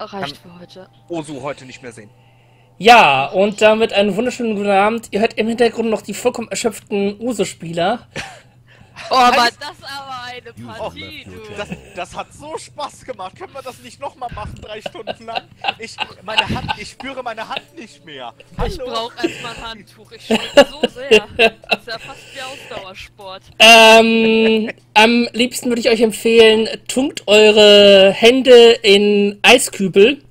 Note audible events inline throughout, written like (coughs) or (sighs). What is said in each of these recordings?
Reicht für heute. Osu heute nicht mehr sehen. Ja, und damit einen wunderschönen guten Abend. Ihr hört im Hintergrund noch die vollkommen erschöpften Uso-Spieler. Oh, aber das ist aber eine Partie, du. Das, das hat so Spaß gemacht. Können wir das nicht nochmal machen, drei Stunden lang? Ich, meine Hand, ich spüre meine Hand nicht mehr. Ich brauche erstmal ein Handtuch. Ich schwitze so (laughs) sehr. Das ist ja fast wie Ausdauersport. Ähm, am liebsten würde ich euch empfehlen, tunkt eure Hände in Eiskübel.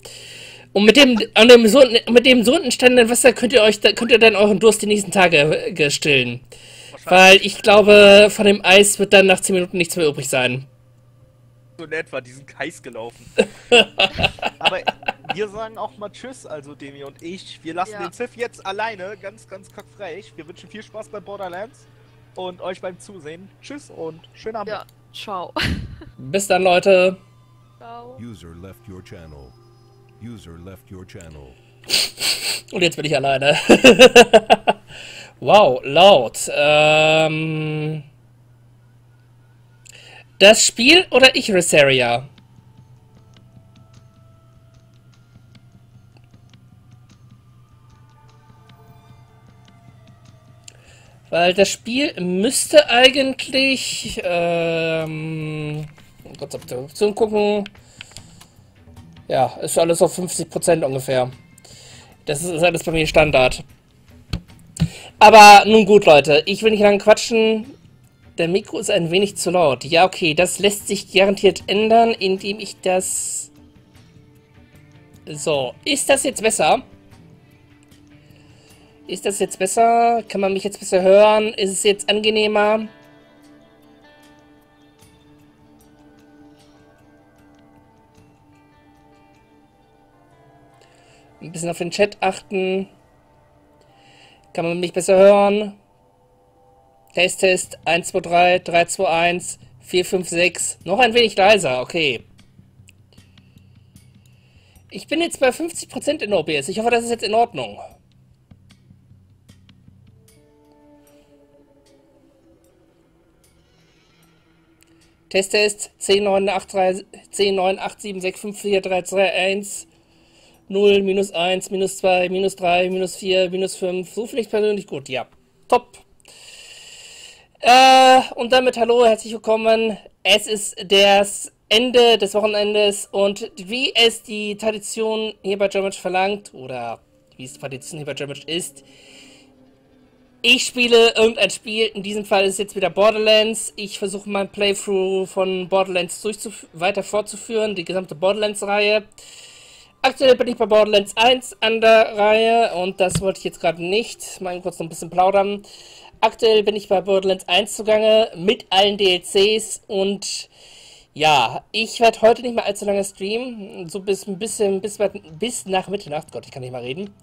Und mit dem, an dem so, mit dem so entstandenen Wasser könnt ihr euch, könnt ihr dann euren Durst die nächsten Tage äh, stillen. Weil ich glaube, von dem Eis wird dann nach 10 Minuten nichts mehr übrig sein. So in etwa, die sind heiß gelaufen. (laughs) Aber wir sagen auch mal Tschüss, also Demi und ich. Wir lassen Ja. den Ziff jetzt alleine, ganz, ganz kackfrech. Wir wünschen viel Spaß bei Borderlands und euch beim Zusehen. Tschüss und schönen Abend. Ja, ciao. (laughs) Bis dann, Leute. Ciao. User left your channel. User left your channel. (laughs) Und jetzt bin ich alleine. Wow, laut. Ähm, das Spiel oder ich, Resaria? Weil das Spiel müsste eigentlich, ähm, kurz auf die Option gucken. Ja, ist alles auf 50% ungefähr. Das ist alles bei mir Standard. Aber nun gut, Leute. Ich will nicht lange quatschen. Der Mikro ist ein wenig zu laut. Ja, okay. Das lässt sich garantiert ändern, indem ich das... So. Ist das jetzt besser? Ist das jetzt besser? Kann man mich jetzt besser hören? Ist es jetzt angenehmer? Ein bisschen auf den Chat achten. Kann man mich besser hören? Test, Test, 1, 2, 3, 3, 2, 1, 4, 5, 6. Noch ein wenig leiser, okay. Ich bin jetzt bei 50% in OBS. Ich hoffe, das ist jetzt in Ordnung. Test, Test, 10, 9, 8, 3, 10, 9, 8, 7, 6, 5, 4, 3, 2, 1. 0, minus 1, minus 2, minus 3, minus 4, minus 5. So finde ich persönlich gut, ja. Top. Äh, und damit hallo, herzlich willkommen. Es ist das Ende des Wochenendes und wie es die Tradition hier bei Germatch verlangt, oder wie es die Tradition hier bei Germatch ist, ich spiele irgendein Spiel, in diesem Fall ist es jetzt wieder Borderlands. Ich versuche mein Playthrough von Borderlands weiter fortzuführen, die gesamte Borderlands-Reihe. Aktuell bin ich bei Borderlands 1 an der Reihe und das wollte ich jetzt gerade nicht. Mal kurz noch ein bisschen plaudern. Aktuell bin ich bei Borderlands 1 zugange mit allen DLCs und ja, ich werde heute nicht mehr allzu lange streamen. So bis ein bisschen, bis, bis nach Mitternacht. Gott, ich kann nicht mal reden.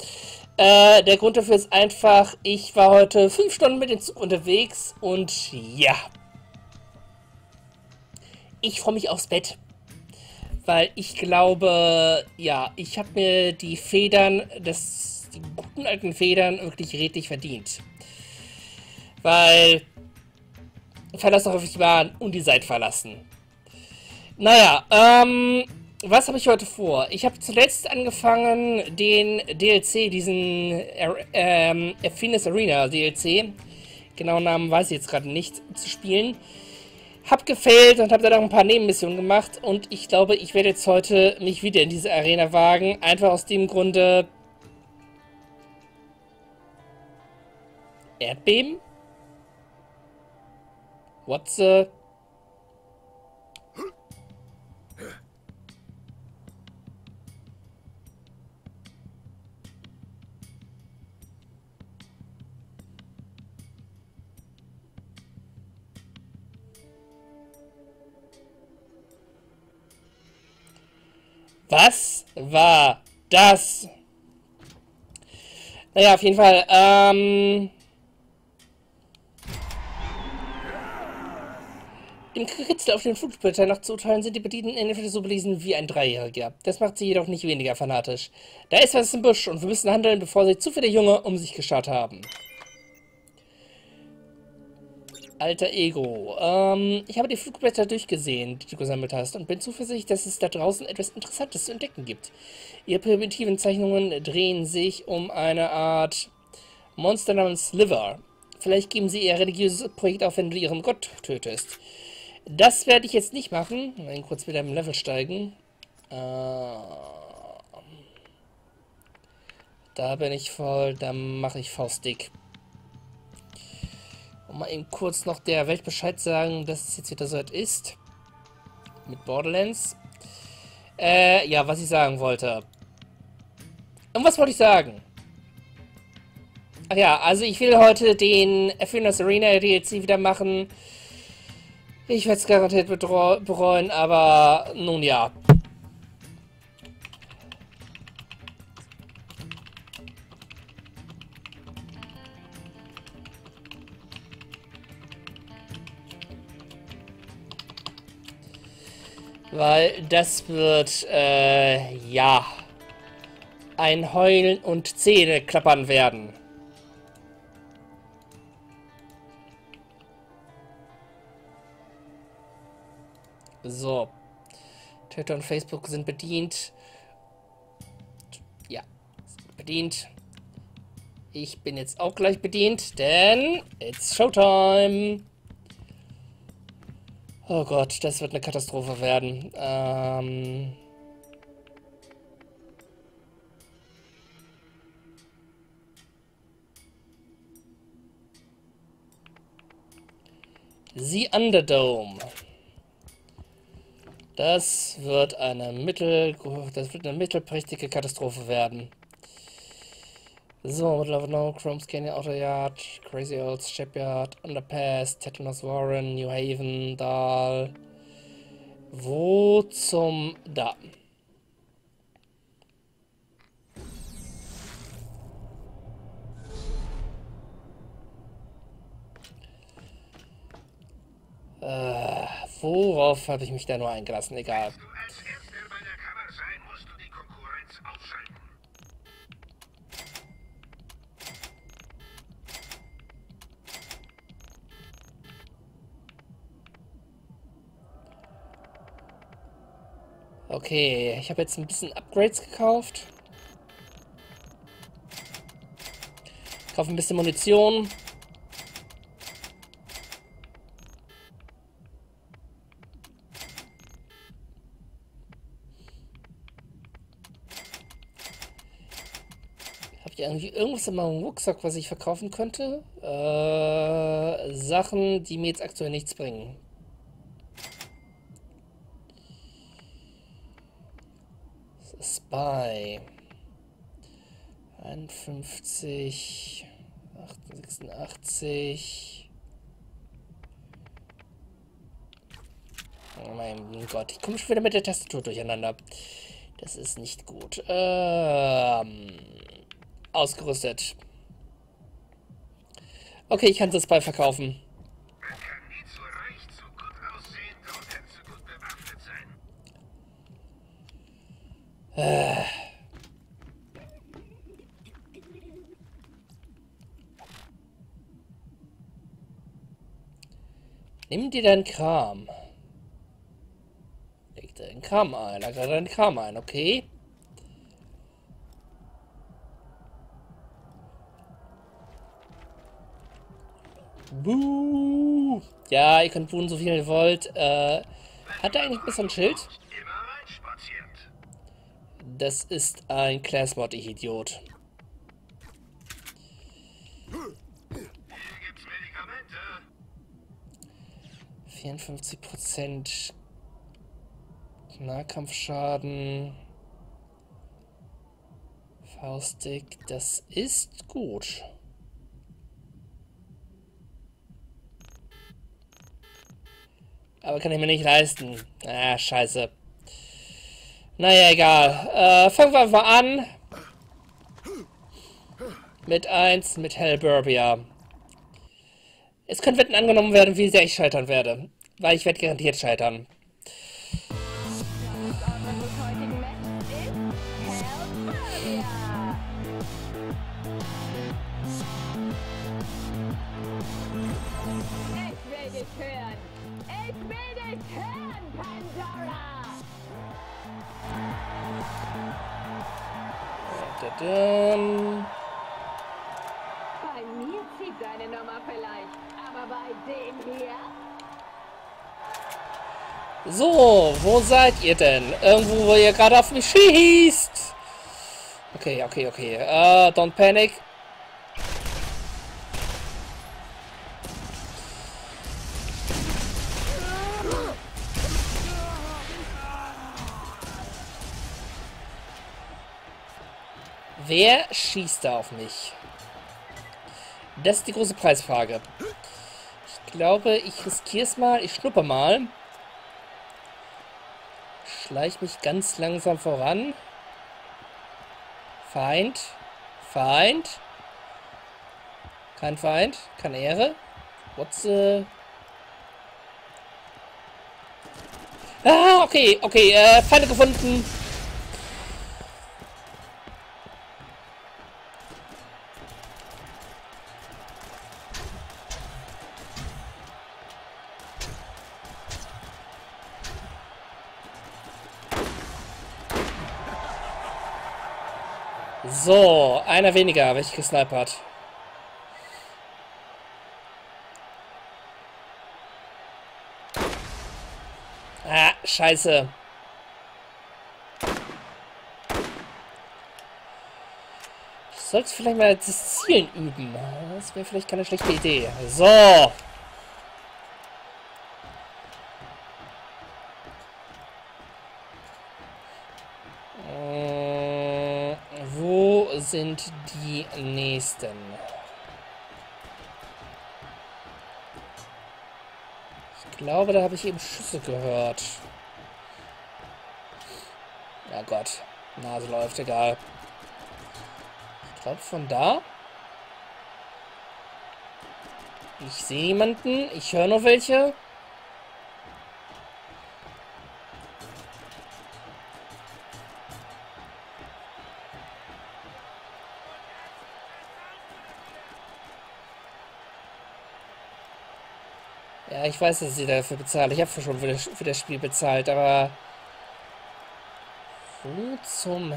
Äh, der Grund dafür ist einfach, ich war heute fünf Stunden mit dem Zug unterwegs und ja. Ich freue mich aufs Bett. Weil ich glaube, ja, ich habe mir die Federn, das, die guten alten Federn wirklich redlich verdient. Weil verlassen auf die Bahn und die Seite verlassen. Naja, ähm, was habe ich heute vor? Ich habe zuletzt angefangen, den DLC, diesen ähm, Athenas Arena DLC, genauen Namen weiß ich jetzt gerade nicht, zu spielen. Hab gefailt und habe dann auch ein paar Nebenmissionen gemacht und ich glaube, ich werde jetzt heute mich wieder in diese Arena wagen. Einfach aus dem Grunde... Erdbeben? What the... Was war das? Naja, auf jeden Fall, ähm... Im Kritzel auf den Flugsplitter nachzuteilen sind die Bedienten in etwa so belesen wie ein Dreijähriger. Das macht sie jedoch nicht weniger fanatisch. Da ist was im Busch und wir müssen handeln, bevor sie zu viele Junge um sich geschaut haben. Alter Ego. Ähm, ich habe die Flugblätter durchgesehen, die du gesammelt hast, und bin zuversichtlich, dass es da draußen etwas Interessantes zu entdecken gibt. Ihre primitiven Zeichnungen drehen sich um eine Art Monster namens Sliver. Vielleicht geben sie ihr religiöses Projekt auf, wenn du ihren Gott tötest. Das werde ich jetzt nicht machen. Mal kurz wieder im Level steigen. Äh, da bin ich voll, da mache ich Faustdick. Und mal eben kurz noch der Welt Bescheid sagen, dass es jetzt wieder so weit ist. Mit Borderlands. Äh, ja, was ich sagen wollte. Und was wollte ich sagen? Ach ja, also ich will heute den Erfinders Arena DLC wieder machen. Ich werde es garantiert bereuen, aber nun ja. Weil das wird, äh, ja, ein Heulen und Zähne klappern werden. So. Twitter und Facebook sind bedient. Ja, bedient. Ich bin jetzt auch gleich bedient, denn it's Showtime. Oh Gott, das wird eine Katastrophe werden. Ähm... The Underdome. Das wird eine mittel, das wird eine mittelprächtige Katastrophe werden. So, Middle of No, Chrome's Canyon, Auto Yard, Crazy Old Shipyard, Underpass, Tetanus Warren, New Haven, Dahl. Wo zum da? Äh, worauf habe ich mich da nur eingelassen? Egal. Okay, ich habe jetzt ein bisschen Upgrades gekauft. Kaufe ein bisschen Munition. Habe ich irgendwie irgendwas in meinem Rucksack, was ich verkaufen könnte? Äh, Sachen, die mir jetzt aktuell nichts bringen. Spy. 51, 86. Oh mein Gott, ich komme schon wieder mit der Tastatur durcheinander. Das ist nicht gut. Ähm, ausgerüstet. Okay, ich kann das Spy verkaufen. Man kann nie zu reich, zu gut aussehen oder zu gut bewaffnet sein. Nimm dir deinen Kram. Leg deinen Kram ein. Lagere deinen Kram ein, okay? Buh. Ja, ihr könnt buhen, so viel ihr wollt. Äh, hat er eigentlich ein bisschen Schild? Das ist ein Classmod, ich Idiot. Hier gibt's Medikamente. 54% Nahkampfschaden. Faustdick, das ist gut. Aber kann ich mir nicht leisten. Ah, scheiße. Naja, egal. Äh, fangen wir einfach an. Mit 1, mit Hellburbia. Es können Wetten angenommen werden, wie sehr ich scheitern werde. Weil ich werde garantiert scheitern. Tadam. Bei mir zieht deine Nummer vielleicht, aber bei dem hier? So, wo seid ihr denn? Irgendwo, wo ihr gerade auf mich schießt. Okay, okay, okay. Äh, don't panic. Wer schießt da auf mich? Das ist die große Preisfrage. Ich glaube, ich riskiere es mal. Ich schnuppe mal. Schleich mich ganz langsam voran. Feind. Feind. Kein Feind. Keine Ehre. What's äh... Ah, okay, okay. Äh, Feinde gefunden. So, einer weniger, habe ich gesnipert. Ah, scheiße. Ich sollte vielleicht mal das Zielen üben. Das wäre vielleicht keine schlechte Idee. So. Sind die nächsten? Ich glaube, da habe ich eben Schüsse gehört. Ja Gott. Nase läuft, egal. Ich glaube von da. Ich sehe jemanden. Ich höre noch welche. Ich weiß, dass ich dafür bezahle. Ich habe schon für das, für das Spiel bezahlt, aber... Wo zum...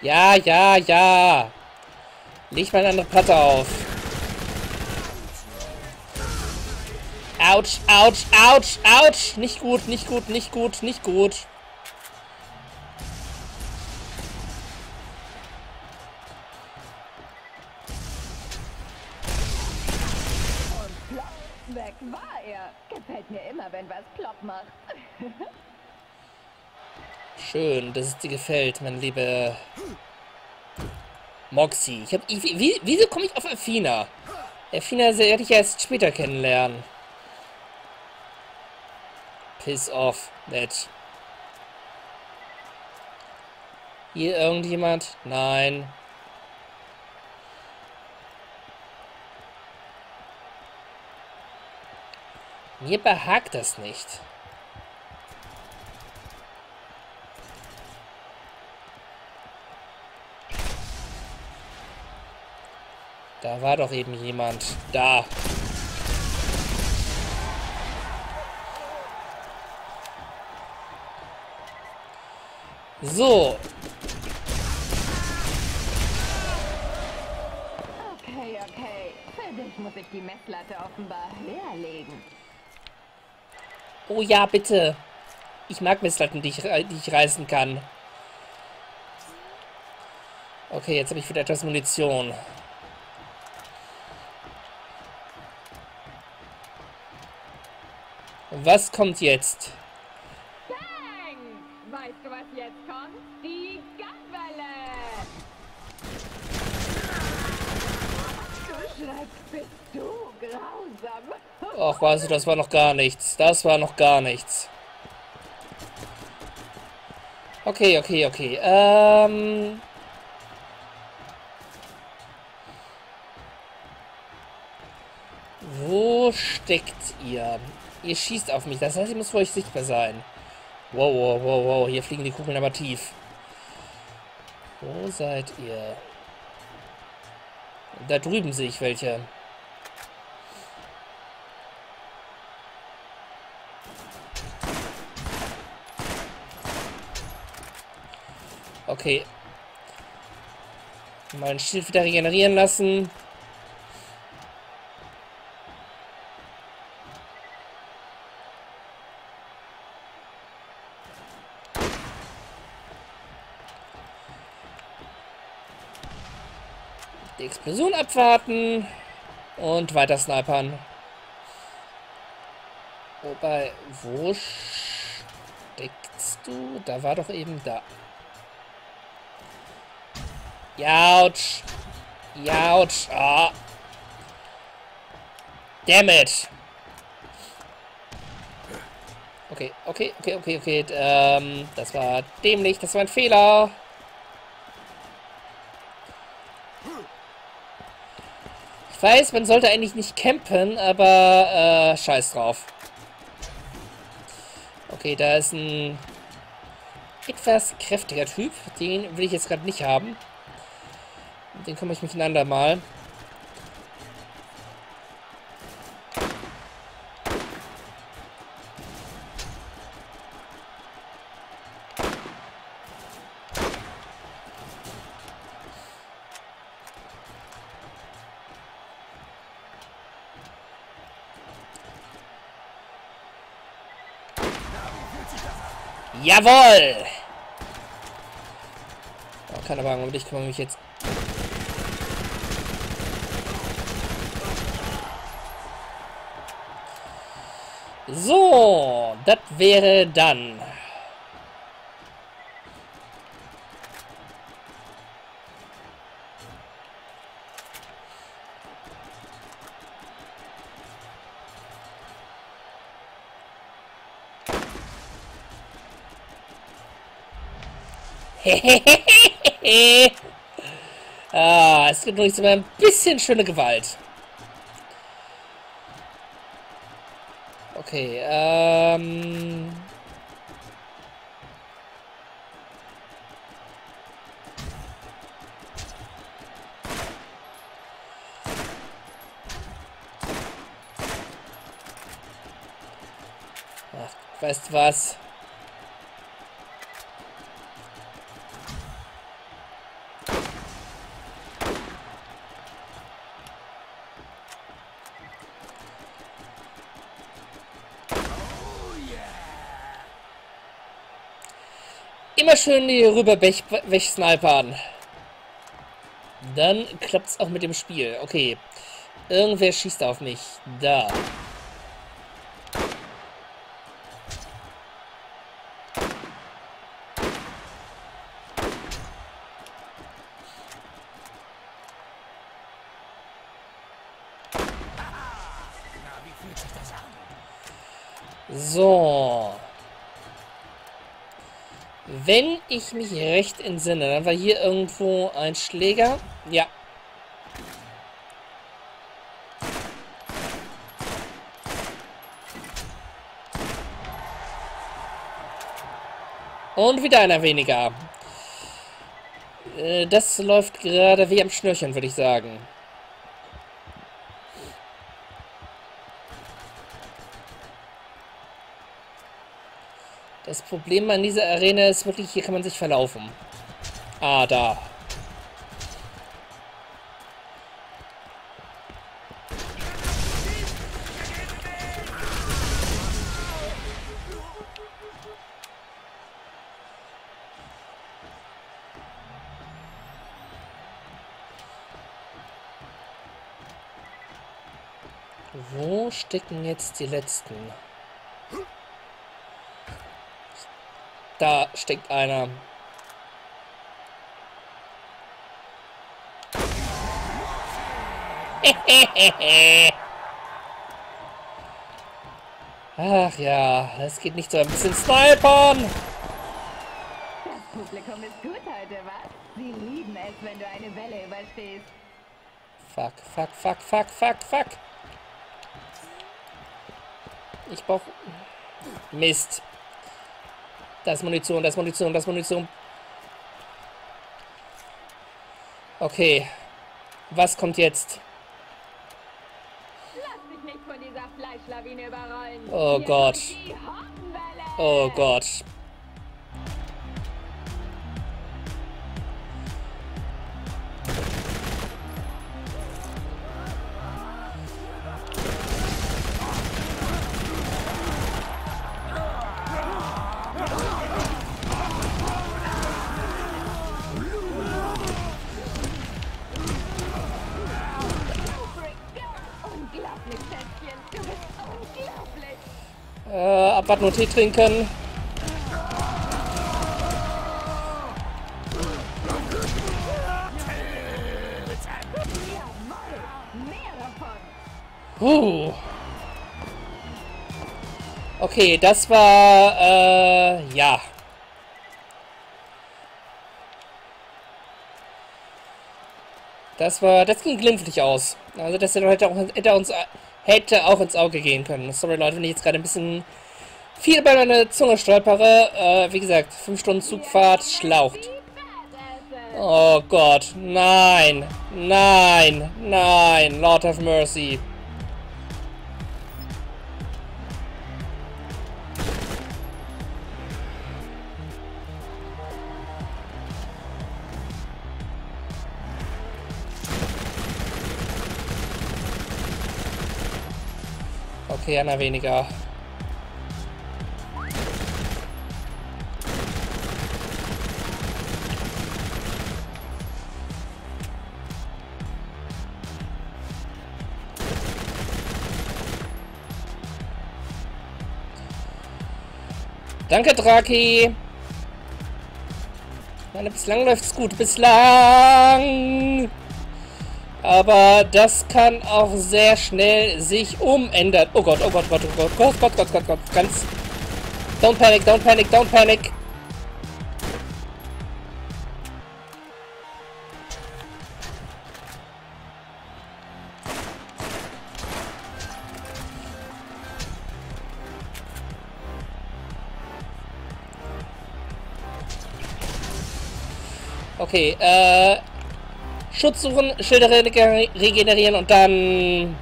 Ja, ja, ja. Leg mal eine andere Platte auf. Autsch, Autsch, Autsch, Autsch. Nicht gut, nicht gut, nicht gut, nicht gut. Weg war er. Gefällt mir immer, wenn was plopp macht. (laughs) Schön, dass es dir gefällt, mein liebe Moxie. Ich hab, ich, wie, wieso komme ich auf Afina? Afina werde ich erst später kennenlernen. Piss off, nett. Hier irgendjemand? Nein. Mir behagt das nicht. Da war doch eben jemand. Da. So. Okay, okay. Für dich muss ich die Messlatte offenbar höher legen. Oh ja, bitte. Ich mag Messlatten, die ich, rei- die ich reißen kann. Okay, jetzt habe ich wieder etwas Munition. Was kommt jetzt? Ach, weißt du, das war noch gar nichts. Das war noch gar nichts. Okay, okay, okay. Ähm... Wo steckt ihr? Ihr schießt auf mich. Das heißt, ihr müsst für euch sichtbar sein. Wow, wow, wow, wow. Hier fliegen die Kugeln aber tief. Wo seid ihr? Da drüben sehe ich welche. Okay. Mein Schild wieder regenerieren lassen. Die Explosion abwarten und weiter snipern. Wobei, wo steckst du? Da war doch eben da. Yautsch. Yautsch. Ah. Damn it. Okay, okay, okay, okay, okay. Ähm, das war dämlich. Das war ein Fehler. Ich weiß, man sollte eigentlich nicht campen, aber äh, scheiß drauf. Okay, da ist ein etwas kräftiger Typ. Den will ich jetzt gerade nicht haben. Den kümmere ich mich ein andermal. Jawoll! Oh, keine Ahnung, um dich kümmere mich jetzt. So, das wäre dann. (laughs) ah, es gibt noch mal ein bisschen schöne Gewalt. Okay, ähm... Ach, weißt was? Immer schön hier rüber wegsnipern. Dann klappt es auch mit dem Spiel. Okay. Irgendwer schießt auf mich. Da. So. Wenn ich mich recht entsinne, dann war hier irgendwo ein Schläger. Ja. Und wieder einer weniger. Äh, das läuft gerade wie am Schnürchen, würde ich sagen. Das Problem an dieser Arena ist wirklich, hier kann man sich verlaufen. Ah, da. Wo stecken jetzt die letzten? Da steckt einer. Ach ja, es geht nicht so ein bisschen snipern. Das Publikum ist gut heute, was? Sie lieben es, wenn du eine Welle überstehst. Fuck, fuck, fuck, fuck, fuck, fuck. Ich brauch... Mist. Da ist Munition, da ist Munition, da ist Munition. Okay. Was kommt jetzt? Lass dich nicht von dieser Fleischlawine überrollen. Oh Hier Gott. Oh Gott. Abwarten und Tee trinken. Huh. Okay, das war, äh, ja. Das war, das ging glimpflich aus. Also das hätte auch, hätte uns, hätte auch ins Auge gehen können. Sorry Leute, wenn ich jetzt gerade ein bisschen viel bei meiner Zunge stolpere. Äh, wie gesagt, 5 Stunden Zugfahrt schlaucht. Oh Gott, nein, nein, nein, Lord have mercy. Okay, einer weniger. Danke, Draki. Meine, bislang läuft's gut. Bislang. Aber das kann auch sehr schnell sich umändern. Oh Gott, oh Gott, oh Gott, oh Gott, Gott, Gott, Gott, Gott, Gott, ganz... Don't panic, don't panic, don't panic. Okay, äh... Schutz suchen, Schilder rege- regenerieren und dann...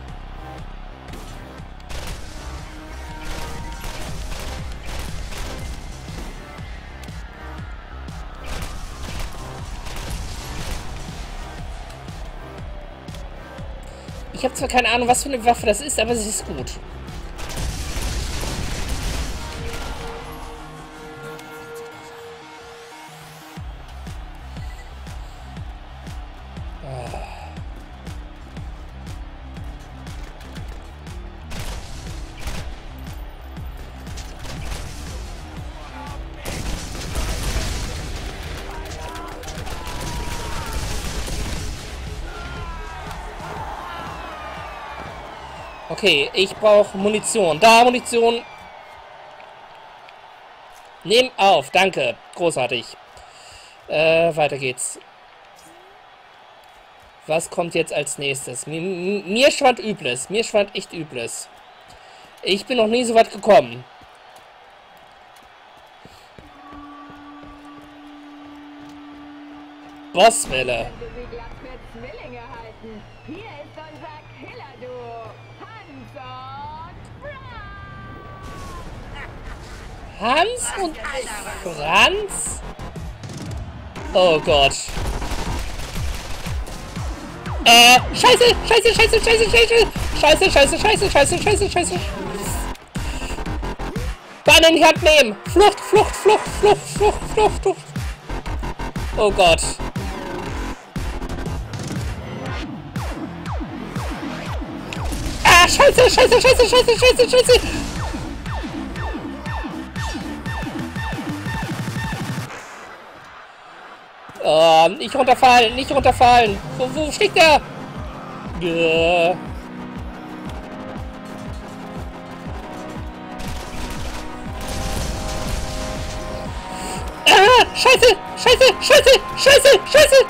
Ich habe zwar keine Ahnung, was für eine Waffe das ist, aber sie ist gut. Okay, ich brauche Munition. Da, Munition. Nehm auf, danke. Großartig. Äh, weiter geht's. Was kommt jetzt als nächstes? Mir, mir schwand Übles. Mir schwand echt Übles. Ich bin noch nie so weit gekommen. Bosswelle. Hans und Franz? Oh Gott. Äh, scheiße, scheiße, scheiße, scheiße, scheiße. Scheiße, scheiße, scheiße, scheiße, scheiße, scheiße. Beine in die Hand nehmen. Flucht, Flucht, Flucht, Flucht, Flucht, Flucht, Flucht. Oh Gott. Ah, scheiße, scheiße, scheiße, scheiße, scheiße, scheiße. Oh, nicht runterfallen, nicht runterfallen. Wo, wo steckt der? Gah. Ah, scheiße, scheiße, scheiße, scheiße, scheiße.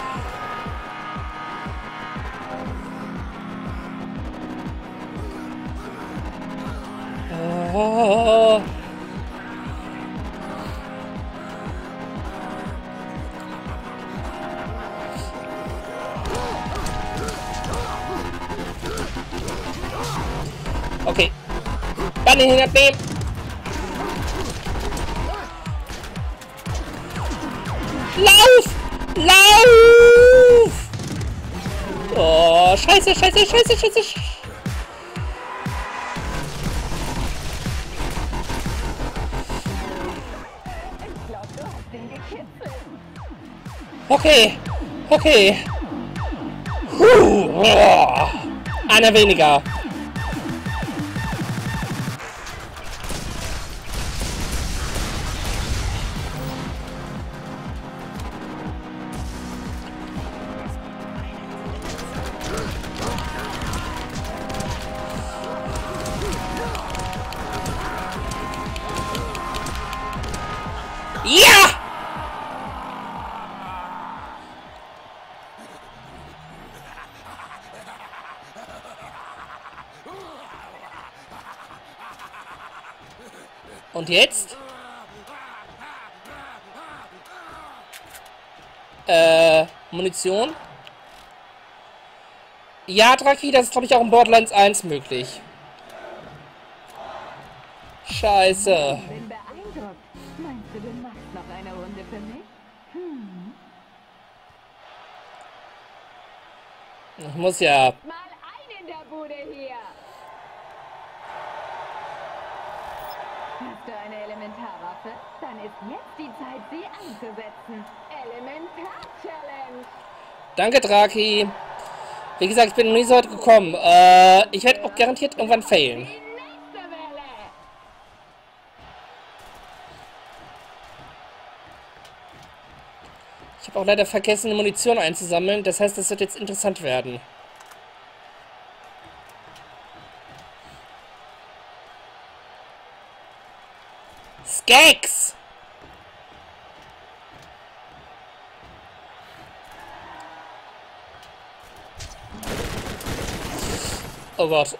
Oh. Kann ihn abnehmen. Lauf! Lauf! Oh, scheiße, scheiße, scheiße, scheiße. Okay, okay. Puh, oh. Einer weniger. Jetzt? Äh, Munition? Ja, Draki, das ist glaube ich auch in Borderlands 1 möglich. Scheiße. Mich? Ich muss ja. Jetzt die Zeit, sie einzusetzen. Elementar-Challenge. Danke, Draki. Wie gesagt, ich bin noch nie so weit gekommen. Äh, ich werde auch garantiert irgendwann failen. Die. Ich habe auch leider vergessen, Munition einzusammeln. Das heißt, das wird jetzt interessant werden. Skeks! Oh Gott.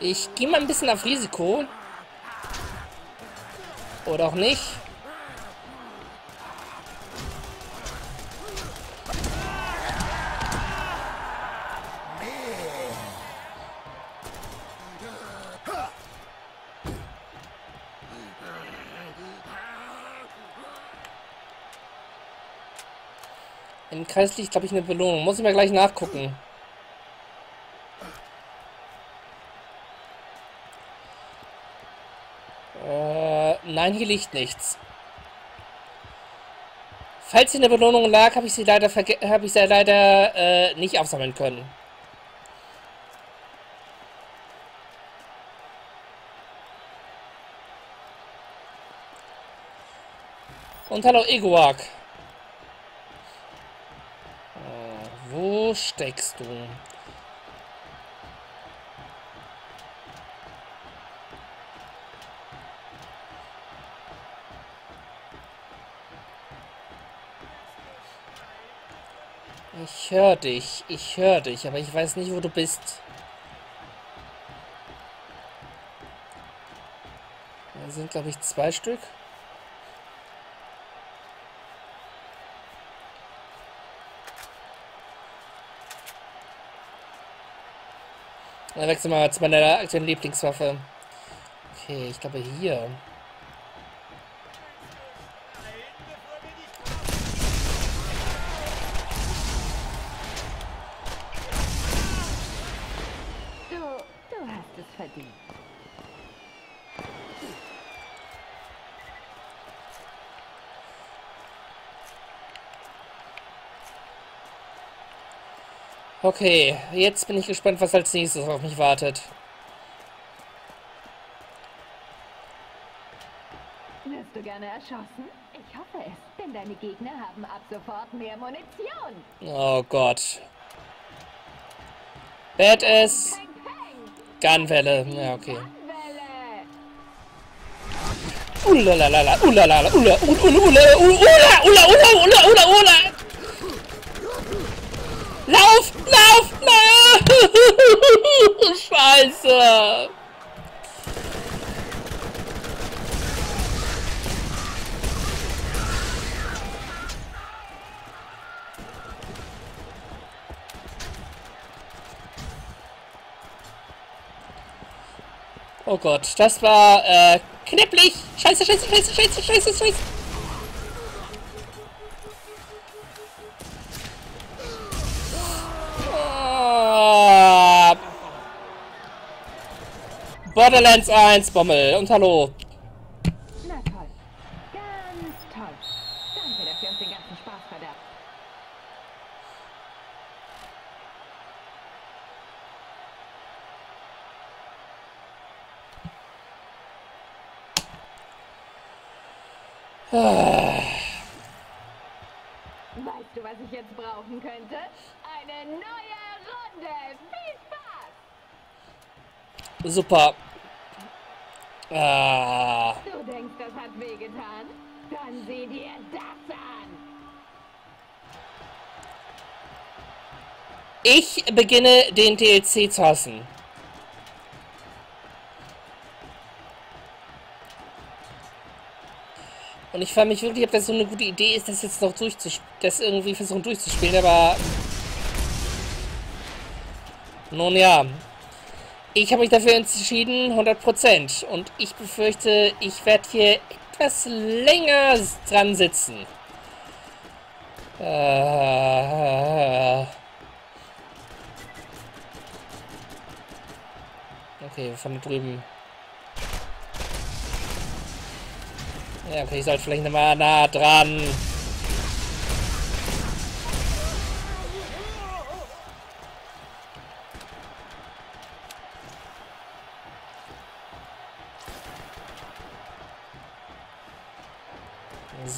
Ich gehe mal ein bisschen auf Risiko. Oder auch nicht. Kreis liegt, glaube ich, eine Belohnung. Muss ich mal gleich nachgucken. Äh, nein, hier liegt nichts. Falls hier eine Belohnung lag, habe ich sie leider habe ich sie leider äh, nicht aufsammeln können. Und hallo Egoak. Wo steckst du? Ich höre dich, ich höre dich, aber ich weiß nicht, wo du bist. Da sind, glaube ich, zwei Stück. Dann wechseln wir mal zu meiner aktuellen Lieblingswaffe. Okay, ich glaube hier. Du, du hast es verdient. Okay, jetzt bin ich gespannt, was als nächstes auf mich wartet. Wirst du gerne erschossen? Ich hoffe es, denn deine Gegner haben ab sofort mehr Munition. Oh Gott. Badass. Gunwelle. Ja, okay. Welle. Ulalalala, ulalala, ula, ula, ula, ula, ula, ula, ula, ula, ula, ula. Lauf, lauf, lauf! Scheiße! Gott, das war äh, knipplig. Scheiße, scheiße, scheiße, scheiße, scheiße, scheiße. Ah. Borderlands 1, Bommel. Und hallo. Na toll. Ganz toll. Danke, dass ihr uns den ganzen Spaß verderbt. Weißt du, was ich jetzt brauchen könnte? Eine neue Runde. Viel Spaß! Super. Ah. Du denkst, das hat wehgetan? Dann sieh dir das an. Ich beginne den DLC zu hassen. Und ich frage mich wirklich, ob das so eine gute Idee ist, das jetzt noch durchzuspielen, das irgendwie versuchen durchzuspielen, aber... Nun ja. Ich habe mich dafür entschieden, 100%. Und ich befürchte, ich werde hier etwas länger dran sitzen. Äh... Okay, von da drüben. Ja, okay, ich sollte vielleicht noch mal nah dran.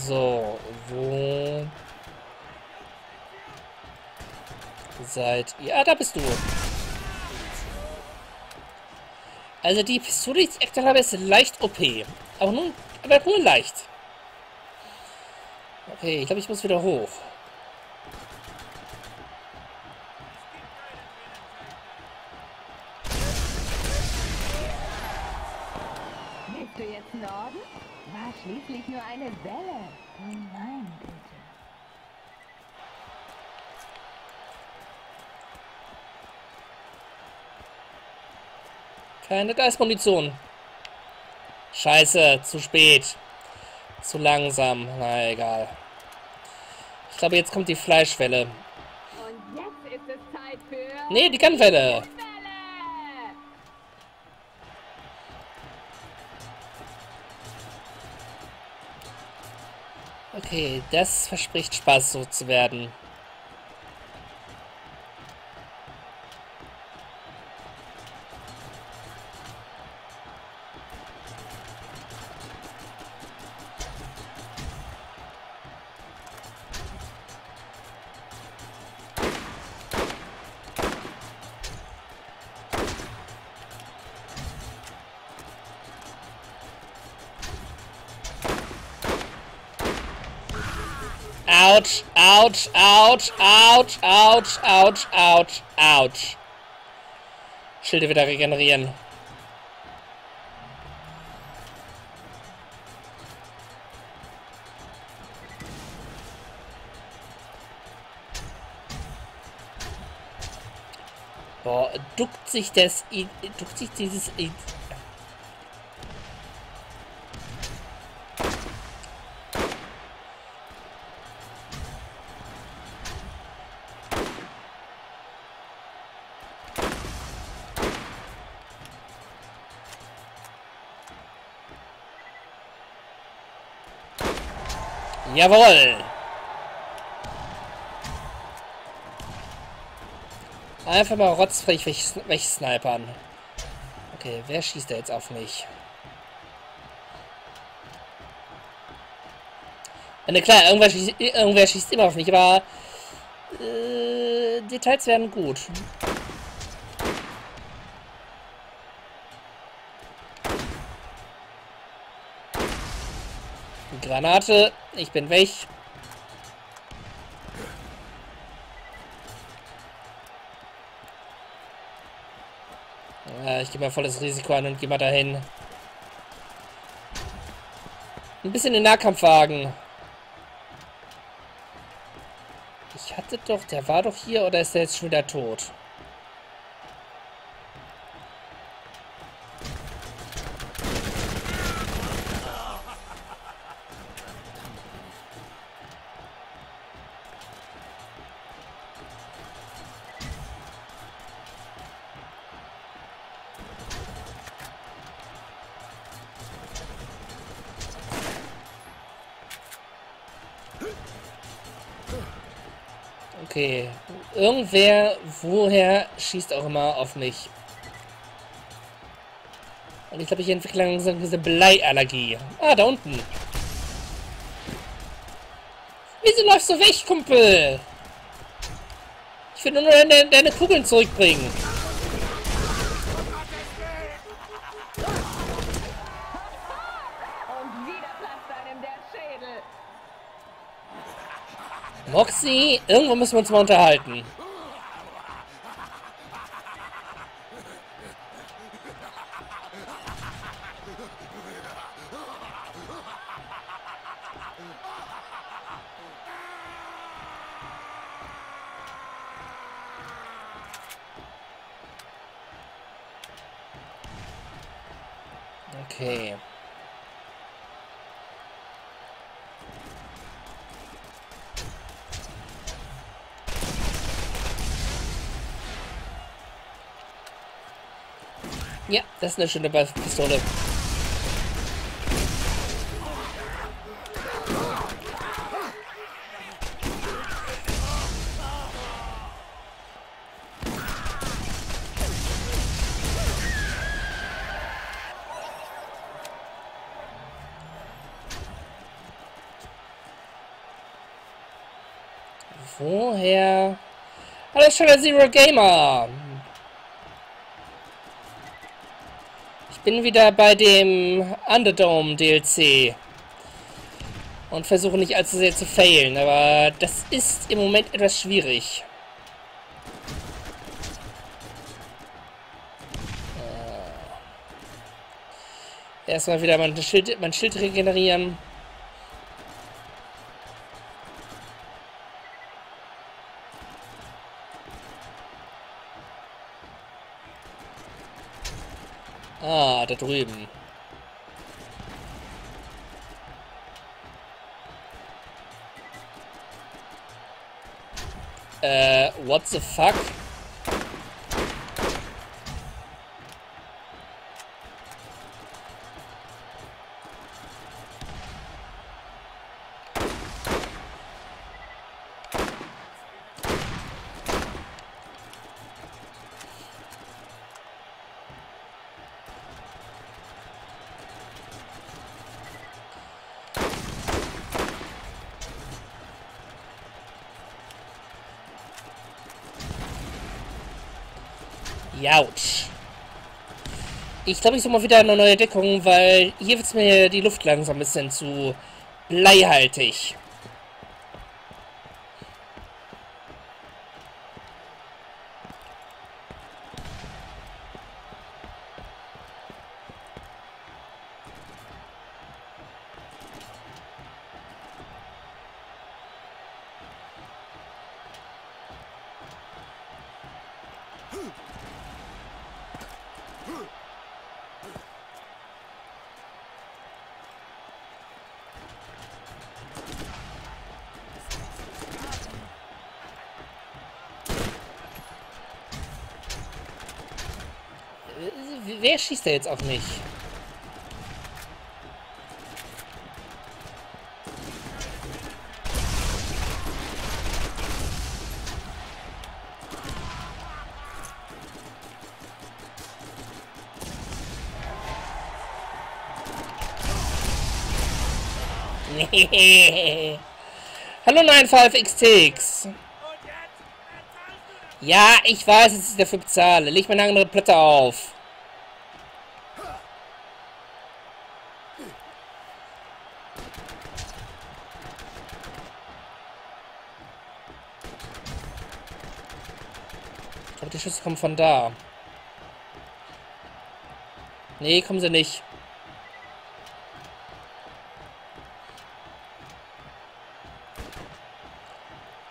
So, wo seid ihr? Ah, da bist du. Also die Pistole, die ich habe, ist leicht OP. Aber nun, aber nur leicht. Okay, ich glaube, ich muss wieder hoch. Willst du jetzt Norden? Schließlich nur eine Welle. Oh meine Güte. Keine Geistmunition. Scheiße, zu spät. Zu langsam. Na egal. Ich glaube, jetzt kommt die Fleischwelle. Und jetzt ist es Zeit für... Nee, die Gunwelle. Okay, das verspricht Spaß so zu werden. Ouch, ouch, ouch, ouch, ouch, ouch. Schilde wieder regenerieren. Boah, duckt sich das, duckt sich dieses, Jawohl! Einfach mal rotzfrech weg- wegsnipern. Okay, wer schießt da jetzt auf mich? Na klar, irgendwer schießt, irgendwer schießt immer auf mich, aber äh, Details werden gut. Granate, ich bin weg. Ja, ich gehe mal volles Risiko an und gehe mal dahin. Ein bisschen den Nahkampf wagen. Ich hatte doch, der war doch hier oder ist der jetzt schon wieder tot? Irgendwer, woher schießt auch immer auf mich? Und ich glaube, ich entwickle langsam diese Bleiallergie. Ah, da unten. Wieso läufst du weg, Kumpel? Ich will nur deine, deine Kugeln zurückbringen. Moxie, irgendwo müssen wir uns mal unterhalten. Ja, das ist eine schöne Pistole. Woher? Hallo, schöner Zero Gamer. Bin wieder bei dem Underdome DLC und versuche nicht allzu sehr zu failen, aber das ist im Moment etwas schwierig. Äh. Erstmal wieder mein Schild, mein Schild regenerieren. Da drüben. Äh, what the fuck? Ich glaube, ich suche mal wieder eine neue Deckung, weil hier wird mir die Luft langsam ein bisschen zu bleihaltig. Schießt da jetzt auf mich? Nee. Hallo 95XTX. Ja, ich weiß, ist der fünfte Zahl. Leg mal eine andere Platte auf. Ich glaube, die Schüsse kommen von da. Nee, kommen sie nicht.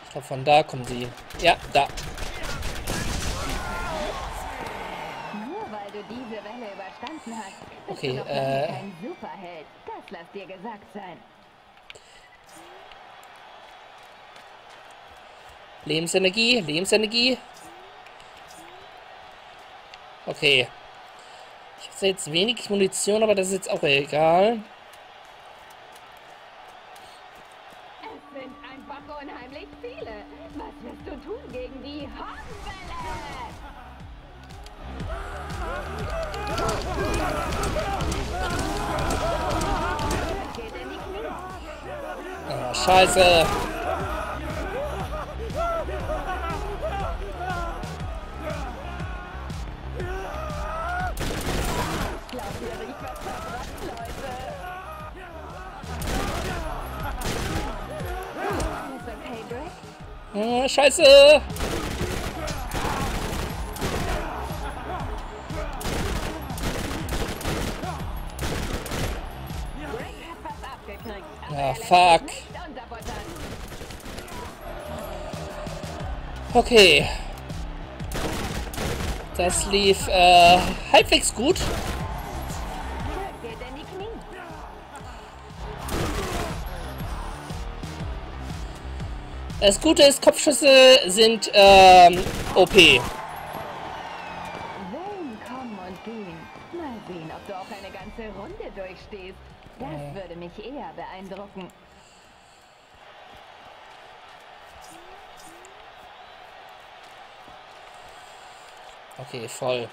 Ich glaube, von da kommen sie. Ja, da. Okay, äh. Das lass dir gesagt sein. Lebensenergie, Lebensenergie. Okay. Ich habe jetzt wenig Munition, aber das ist jetzt auch egal. Es sind einfach unheimlich viele. Was wirst du tun gegen die Hornwelle? Oh, scheiße. Okay. Das lief äh, halbwegs gut. Das Gute ist, Kopfschüsse sind ähm, OP. voll.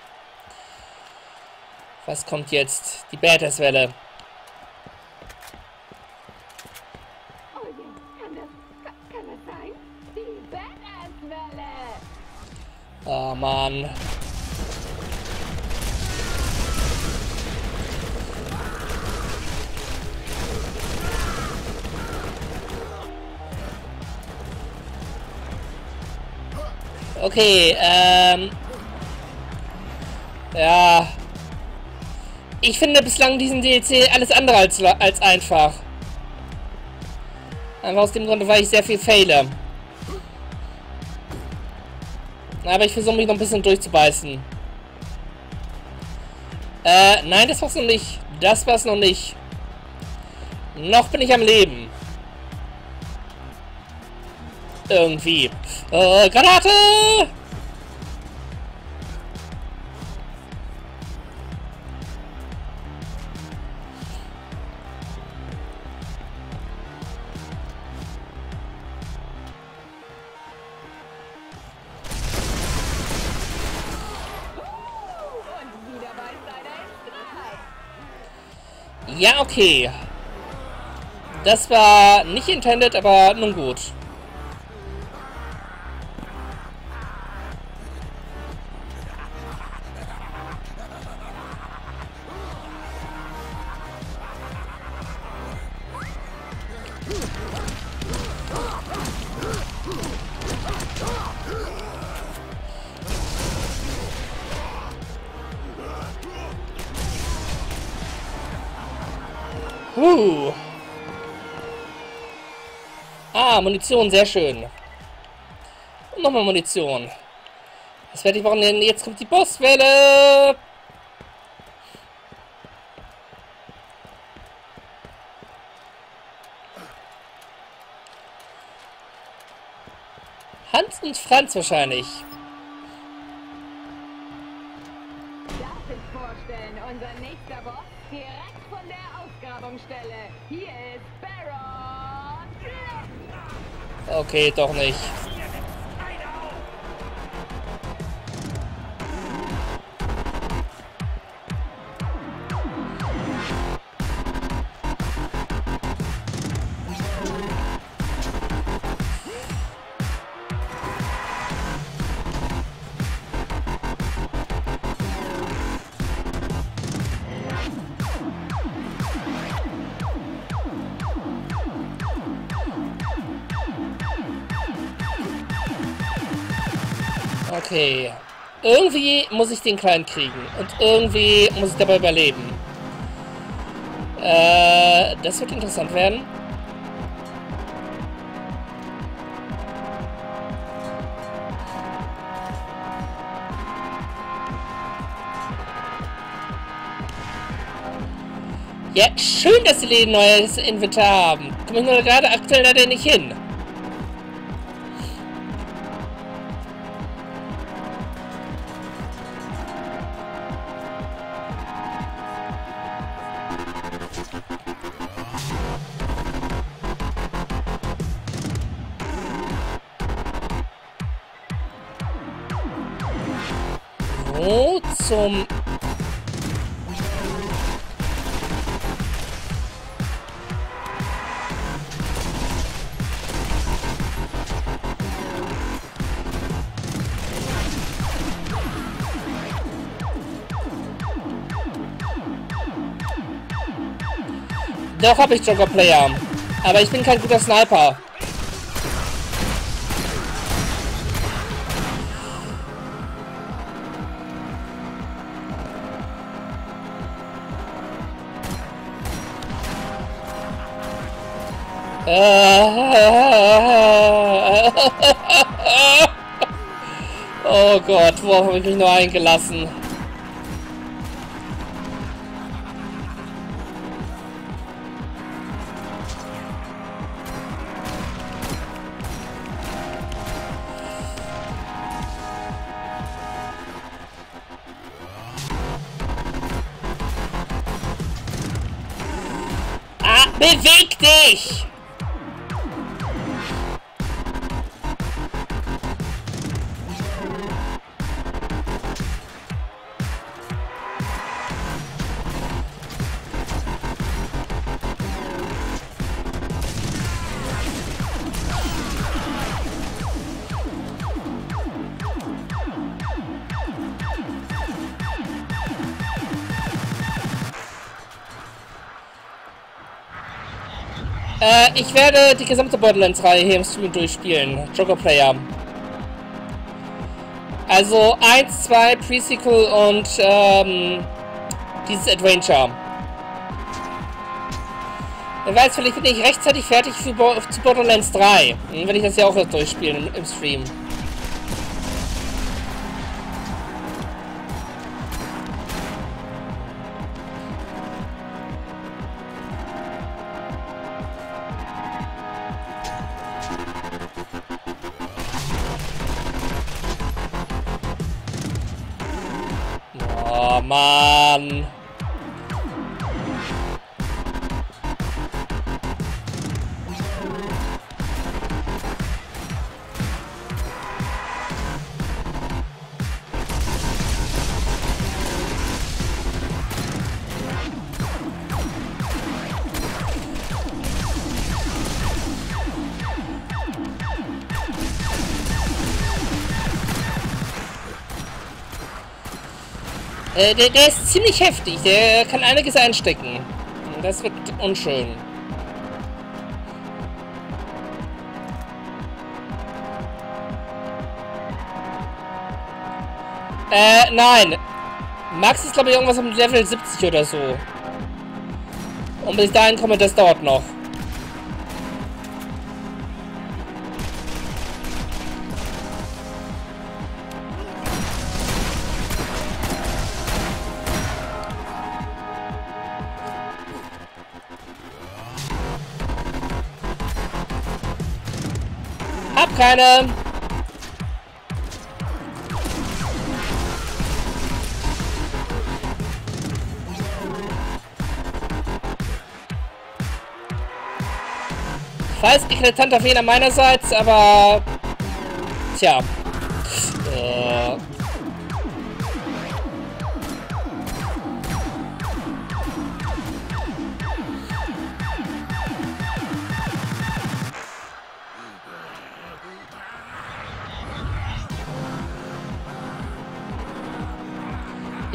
Was kommt jetzt? Die Badass-Welle. Oh! Oh Mann. Okay, ähm. Ja. Ich finde bislang diesen DLC alles andere als, als einfach. Einfach aus dem Grunde, weil ich sehr viel fehle. Aber ich versuche mich noch ein bisschen durchzubeißen. Äh, nein, das war's noch nicht. Das war's noch nicht. Noch bin ich am Leben. Irgendwie. Äh, Granate! Ja, okay. Das war nicht intended, aber nun gut. Munition, sehr schön. Und nochmal Munition. Was werde ich machen? Denn jetzt kommt die Bosswelle. Hans und Franz wahrscheinlich. Okay, doch nicht. Irgendwie muss ich den Kleinen kriegen. Und irgendwie muss ich dabei überleben. Äh, das wird interessant werden. Ja, schön, dass die Läden neues Inventar haben. Komme ich nur gerade aktuell leider nicht hin. Doch habe ich Joker Player. Aber ich bin kein guter Sniper. (laughs) Oh Gott, wo habe ich mich nur eingelassen? Ich werde die gesamte Borderlands-Reihe hier im Stream durchspielen. Joker Player. Also 1, 2, Pre-Sequel und ähm, dieses Adventure. Wer weiß, vielleicht bin ich rechtzeitig fertig für Bo zu Borderlands 3. Hm, Wenn ich das ja auch durchspielen im Stream. Äh, der, der ist ziemlich heftig. Der kann einiges einstecken. Das wird unschön. Äh, nein. Max ist, glaube ich, irgendwas um Level 70 oder so. Und bis dahin komme, das dauert noch. gerne. Falls eklatanter Fehler meinerseits, aber... Tja.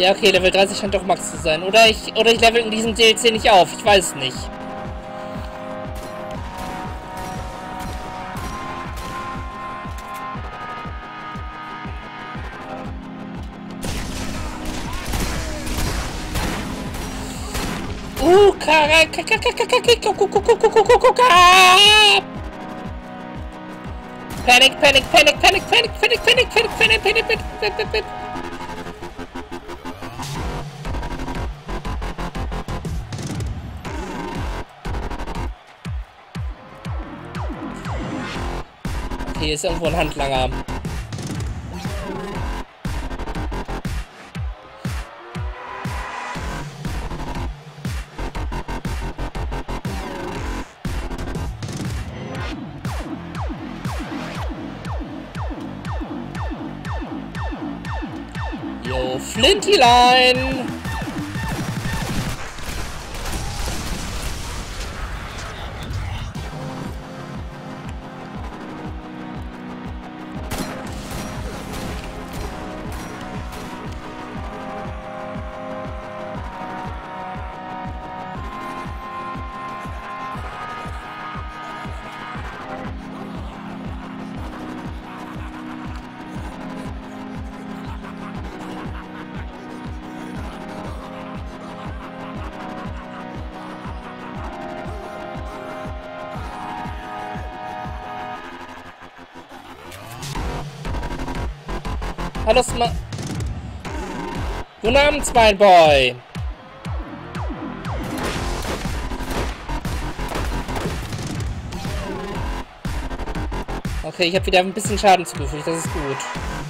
Ja, okay, Level 30 scheint doch Max zu sein. Oder ich, oder ich level in diesem DLC nicht auf. Ich weiß nicht. Uh, Panic, panic, panic, panic, panic, panic, panic, panic, panic, panic, panic, panic, panic. Hier ist irgendwo ein Handlanger. Yo, Flintyline! Hallo, Sma... Guten Abend, Smileboy. Okay, ich habe wieder ein bisschen Schaden zugefügt, das ist gut.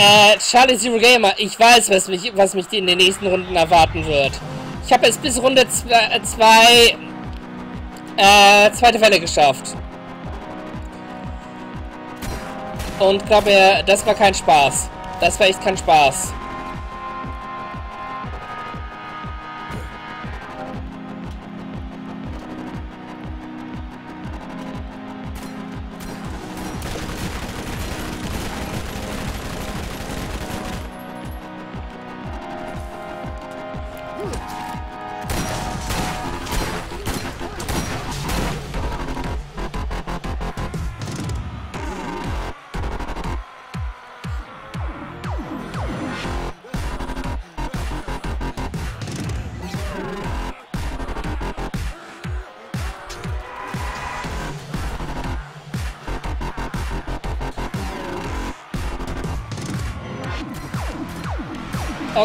Äh, Charlie Zero Gamer, ich weiß, was mich, was mich in den nächsten Runden erwarten wird. Ich habe es bis Runde 2 äh, zweite Welle geschafft. Und glaube, das war kein Spaß. Das war echt kein Spaß.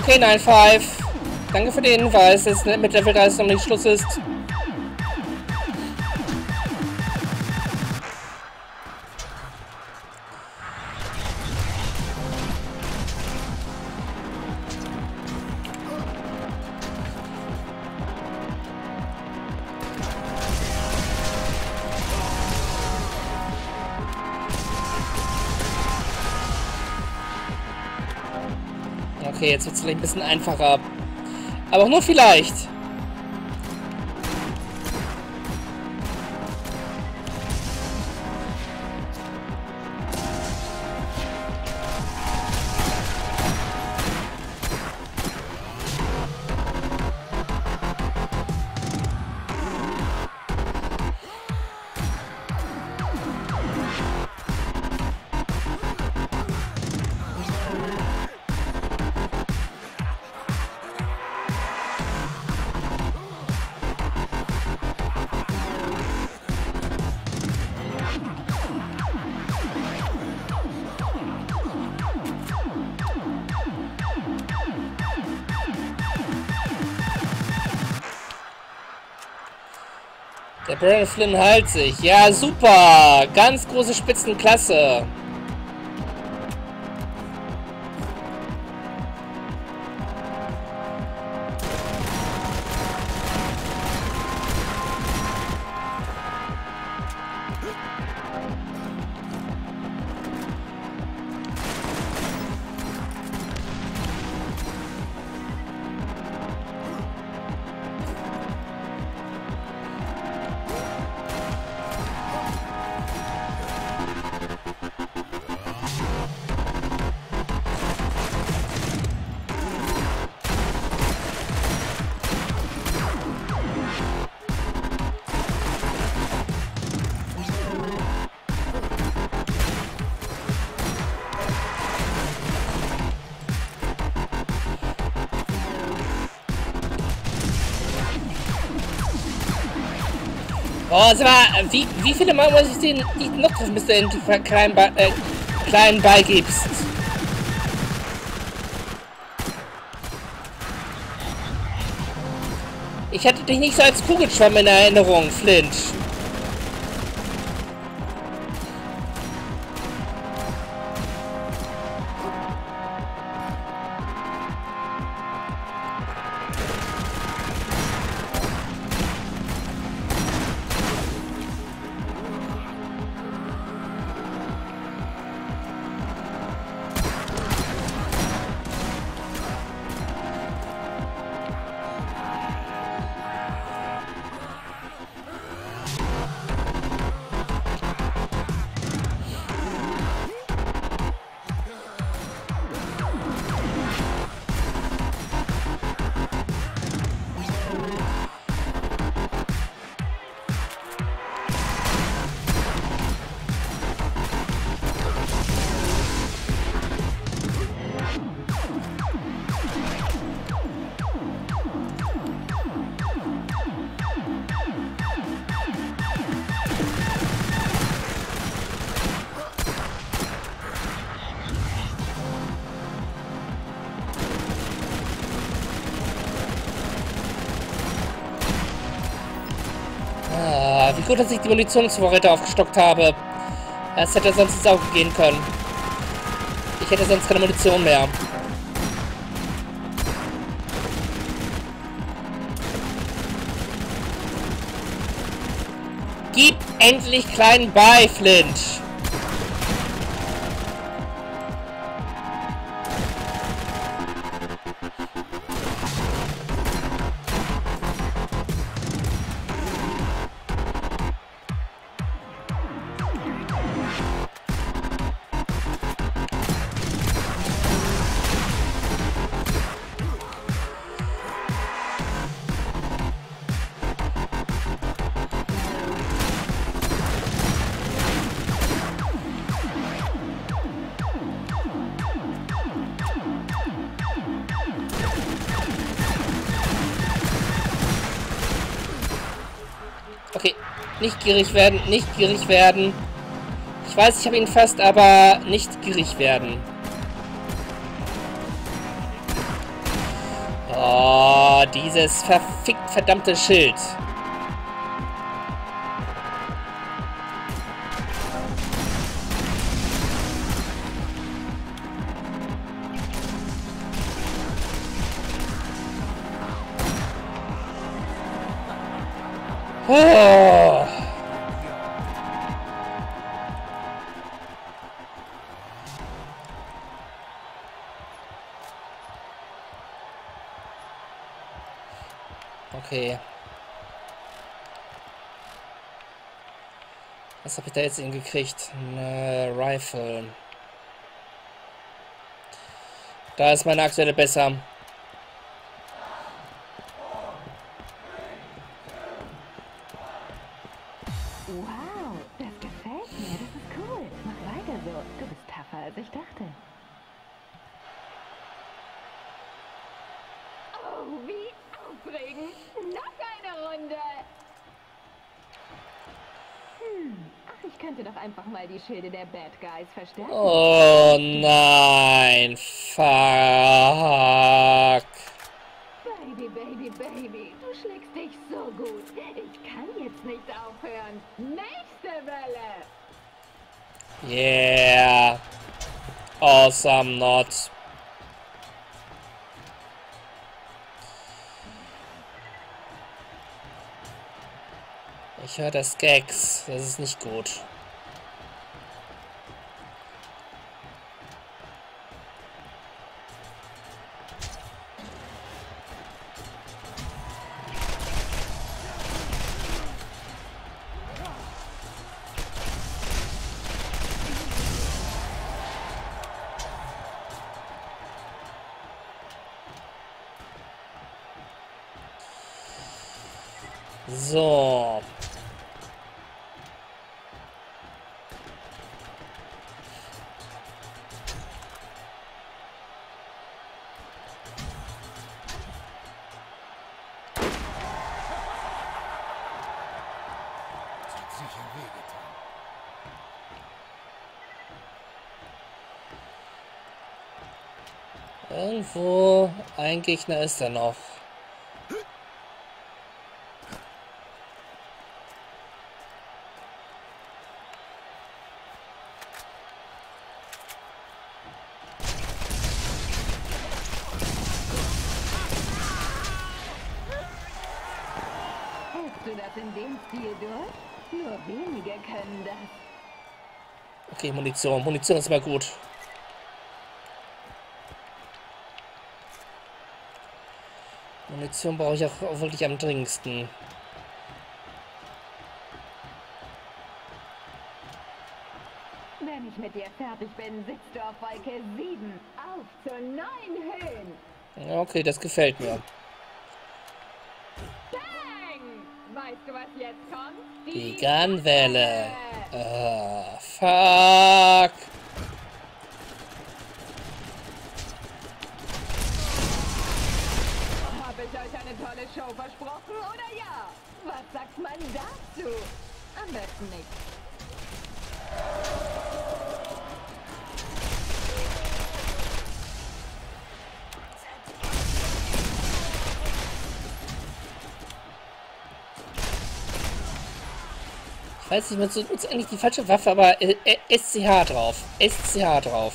Okay, 9-5. Danke für den Hinweis, dass mit Level 30 noch nicht Schluss ist. Okay, jetzt wird es vielleicht ein bisschen einfacher. Aber auch nur vielleicht. Brandon Flynn sich. Ja, super. Ganz große Spitzenklasse. Oh, sag mal, wie, wie viele Mal muss ich den die noch bis du den kleinen, Ball, äh, kleinen Ball gibst? Ich hatte dich nicht so als Kugelschwamm in Erinnerung, Flint. Gut, dass ich die Munitionsvorräte aufgestockt habe. Das hätte sonst ins Auge gehen können. Ich hätte sonst keine Munition mehr. Gib endlich kleinen bei, Flint. Gierig werden, nicht gierig werden. Ich weiß, ich habe ihn fast, aber nicht gierig werden. Oh, dieses verfickt verdammte Schild. Was habe ich da jetzt hingekriegt? Eine Rifle. Da ist meine aktuelle besser. Wow, das gefällt mir. Das ist cool. Mach weiter so. Du bist tougher, als ich dachte. Oh, wie aufregend. Noch eine Runde. Hm. Ach, ich könnte doch einfach mal die Schilde der Bad Guys verstärken. Oh nein. Fuck. Baby, Baby, Baby, du schlägst dich so gut. Ich kann jetzt nicht aufhören. Nächste Welle. Yeah. Awesome not. Ich höre das Gags. Das ist nicht gut. Nur wenige können das. Okay, Munition. Munition ist immer gut. Munition brauche ich auch wirklich am dringendsten. Wenn ich mit dir fertig bin, sitzt du auf Wolke 7. Auf zu neuen Höhen. Okay, das gefällt mir. Weißt du, was jetzt kommt? Die Gunwelle. Ah, fuck. Weiß nicht, man nutzt eigentlich die falsche Waffe, aber äh, SCH drauf. SCH drauf.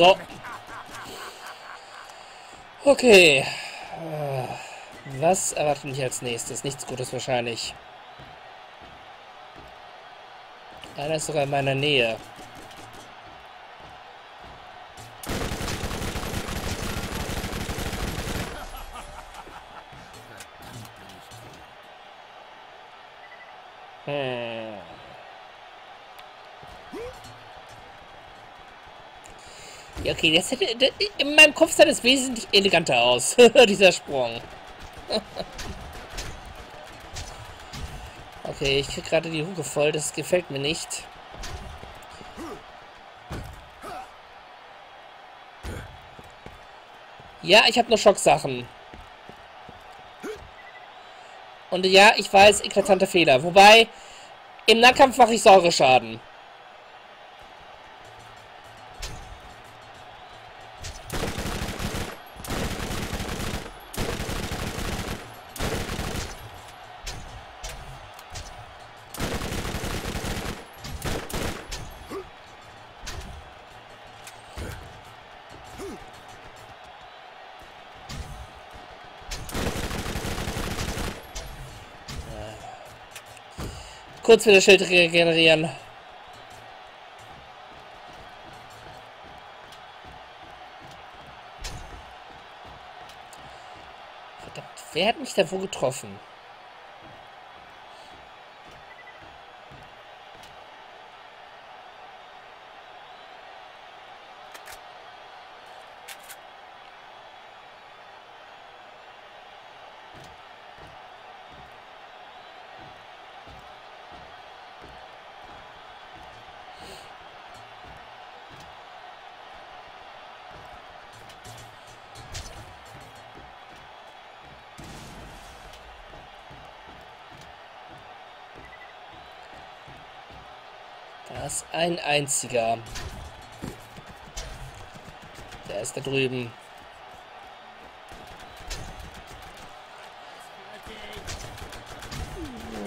So. Okay. Äh, Was erwartet mich als nächstes? Nichts Gutes wahrscheinlich. Einer ist sogar in meiner Nähe. Okay, das hätte, das, in meinem Kopf sah das wesentlich eleganter aus, (laughs) dieser Sprung. (laughs) okay, ich krieg gerade die Huke voll, das gefällt mir nicht. Ja, ich habe nur Schocksachen. Und ja, ich weiß, eklatanter Fehler. Wobei, im Nahkampf mache ich Säureschaden. Kurz wieder Schild regenerieren. Verdammt, wer hat mich da wo getroffen? Ein einziger. Der ist da drüben.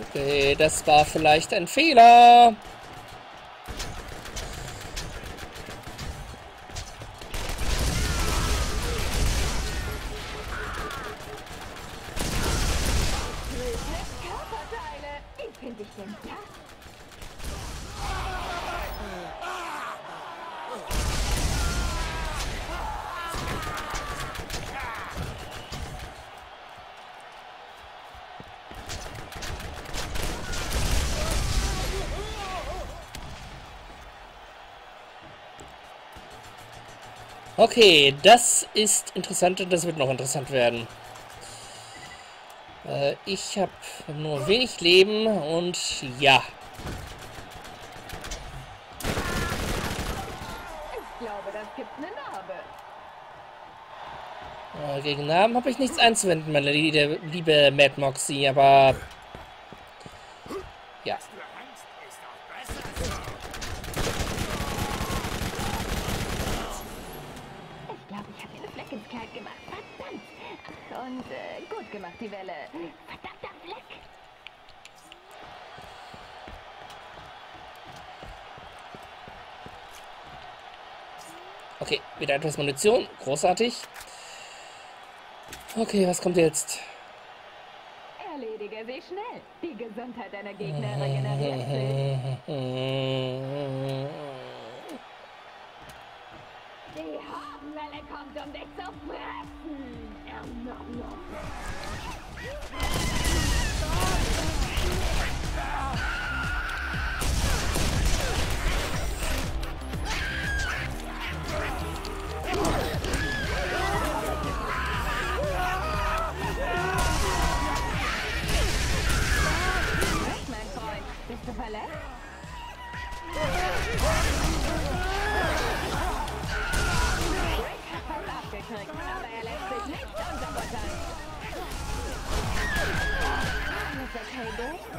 Okay, das war vielleicht ein Fehler. Okay, das ist interessant und das wird noch interessant werden. Äh, ich habe nur wenig Leben und ja. Ich glaube, das gibt eine Narbe. Äh, gegen Namen habe ich nichts einzuwenden, meine liebe, liebe Mad Moxie, aber... Ja. Ich glaube, ich habe den Fleck ins Kleid gemacht. Verdammt. Ach, und äh, gut gemacht, die Welle. Verdammter Fleck. Okay, wieder etwas Munition. Großartig. Okay, was kommt jetzt? Erledige sie schnell. Die Gesundheit deiner Gegner regeneriert sich. (laughs) Die Habenwelle kommt, um dich Ah!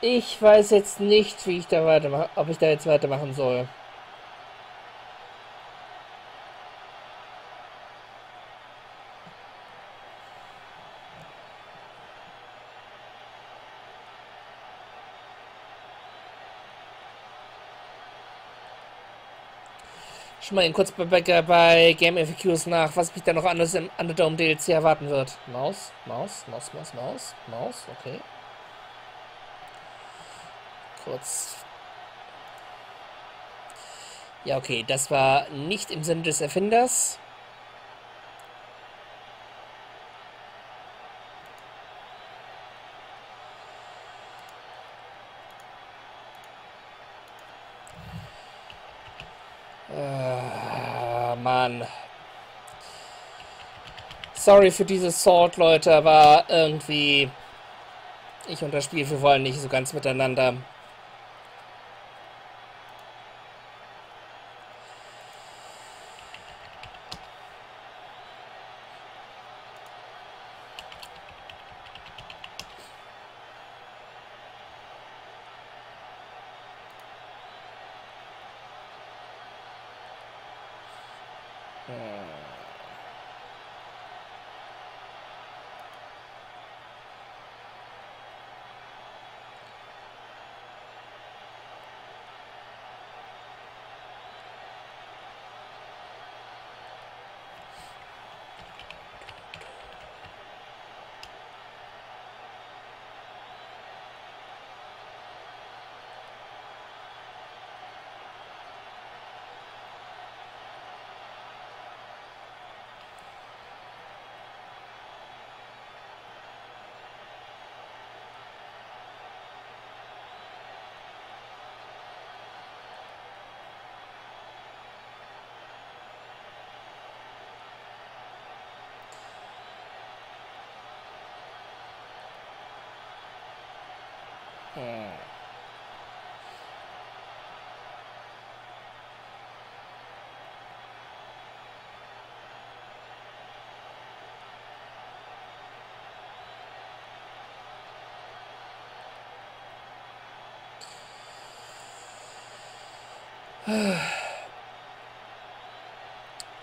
Ich weiß jetzt nicht, wie ich da weitermache, ob ich da jetzt weitermachen soll. Schon mal eben kurz bei, bei, bei Game FAQs nach, was mich da noch anders im Underdome DLC erwarten wird. Maus, Maus, Maus, Maus, Maus, Maus, okay. Kurz. Ja, okay, das war nicht im Sinne des Erfinders. Ah, Mann. Sorry für dieses Sword, Leute, aber irgendwie ich und das Spiel, wir wollen nicht so ganz miteinander. Uh, (sighs)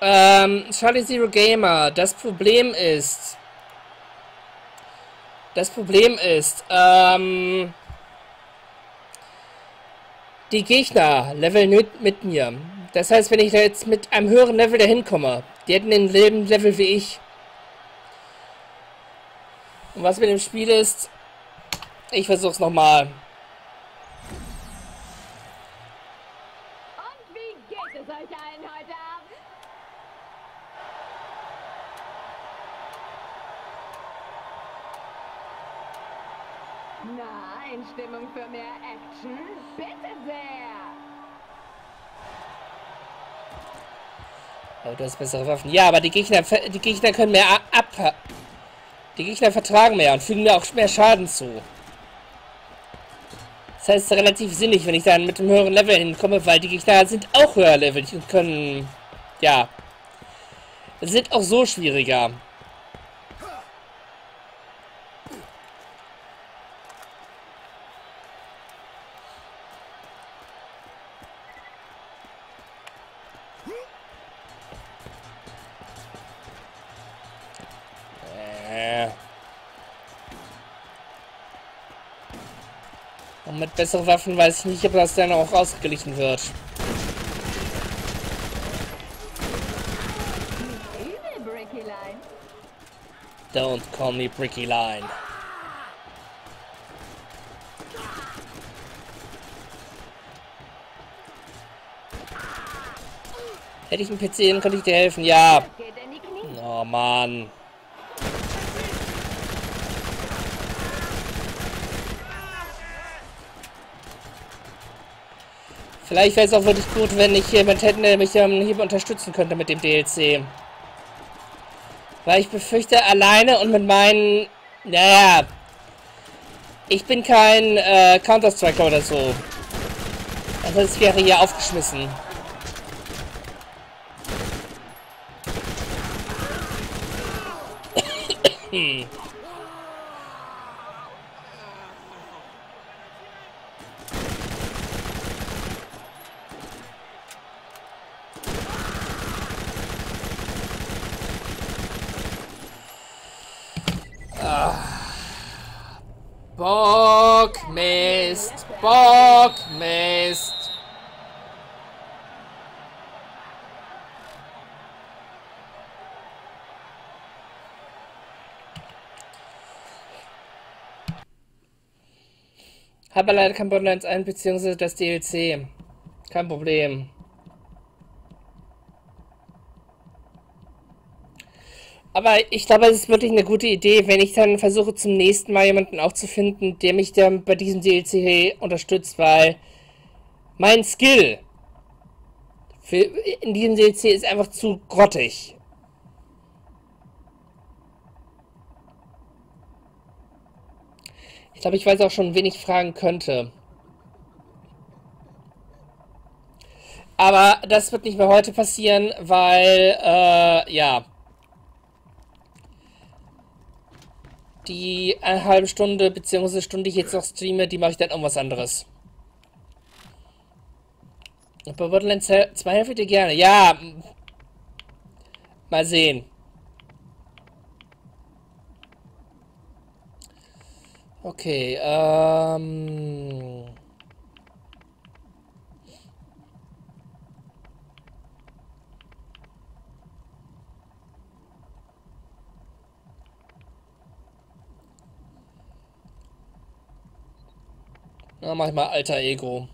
Ähm, Charlie Zero Gamer, das Problem ist. Das Problem ist, ähm. Die Gegner leveln mit, mir. Das heißt, wenn ich da jetzt mit einem höheren Level dahin komme, die hätten denselben Level wie ich. Und was mit dem Spiel ist, ich versuch's nochmal. Und wie geht es euch allen heute Abend? Na, Einstimmung für mehr Action? Bitte sehr! Oh, du hast bessere Waffen. Ja, aber die Gegner, die Gegner können mehr ab. Die Gegner vertragen mehr und fügen mir auch mehr Schaden zu. Das heißt, relativ sinnig, wenn ich dann mit dem höheren Level hinkomme, weil die Gegner sind auch höher levelig und können. Ja. Sind auch so schwieriger. Mit besseren Waffen weiß ich nicht, ob das dann auch ausgeglichen wird. Don't call me Bricky Line. Hätte ich einen PC, dann könnte ich dir helfen. Ja. Oh Mann. Vielleicht wäre es auch wirklich gut, wenn ich jemand hätte, der mich ähm, hier unterstützen könnte mit dem DLC. Weil ich befürchte, alleine und mit meinen... Naja... Ich bin kein äh, Counter-Striker oder so. Also es wäre hier aufgeschmissen. Habe leider kein Borderlands 1 bzw. das DLC. Kein Problem. Aber ich glaube, es ist wirklich eine gute Idee, wenn ich dann versuche, zum nächsten Mal jemanden auch zu finden, der mich dann bei diesem DLC unterstützt, weil mein Skill in diesem DLC ist einfach zu grottig. Ich glaube, ich weiß auch schon, wen ich fragen könnte. Aber das wird nicht mehr heute passieren, weil, äh, ja. Die eine halbe Stunde bzw. Stunde, die ich jetzt noch streame, die mache ich dann irgendwas anderes. Und bei Borderlands 2 helfe ich dir gerne. Ja. Mal sehen. Okay, ähm... Na, mach ich mal alter Ego.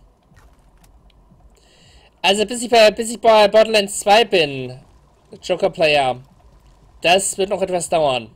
Also bis ich bei, bis ich bei Borderlands 2 bin, Joker Player, das wird noch etwas dauern.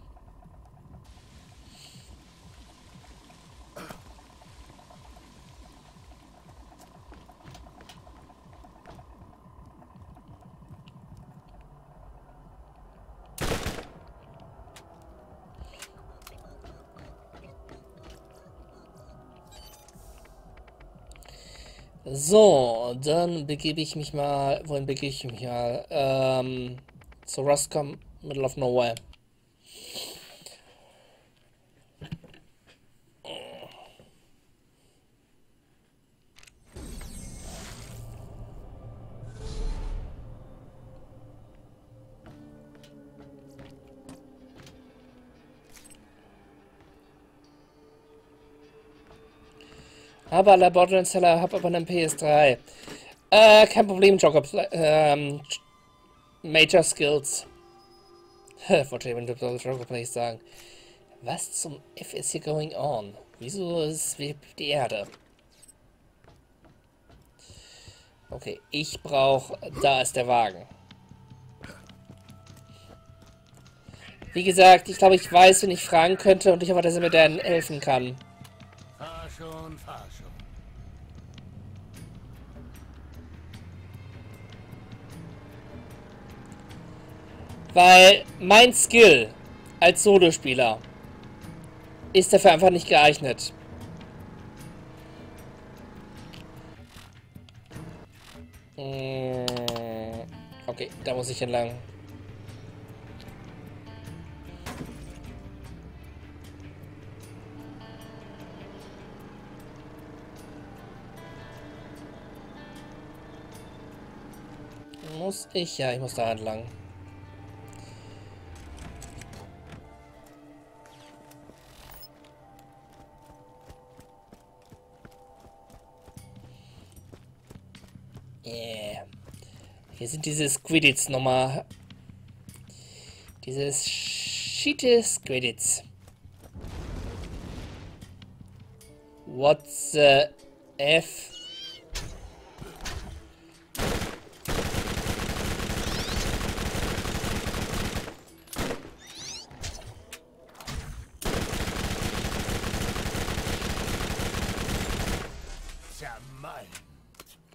So, dann begebe ich mich mal. Wohin begebe ich mich mal? Ähm, zu Roscom, Middle of Nowhere. Aber alle Borderlands-Seller habe aber einen PS3. Äh, kein Problem, Joker. Ähm, Major Skills. (laughs) Wollte jemand Joker Play sagen. Was zum F ist hier going on? Wieso ist wie die Erde? Okay, ich brauche... Da ist der Wagen. Wie gesagt, ich glaube, ich weiß, wen ich fragen könnte und ich hoffe, dass er mir dann helfen kann. Fahr schon, fahr Weil mein Skill als Solospieler ist dafür einfach nicht geeignet. Mm, Okay, da muss ich entlang. Muss ich? Ja, ich muss da entlang. Sind diese Squiddits nochmal. Dieses schiete Squiddits. What the F?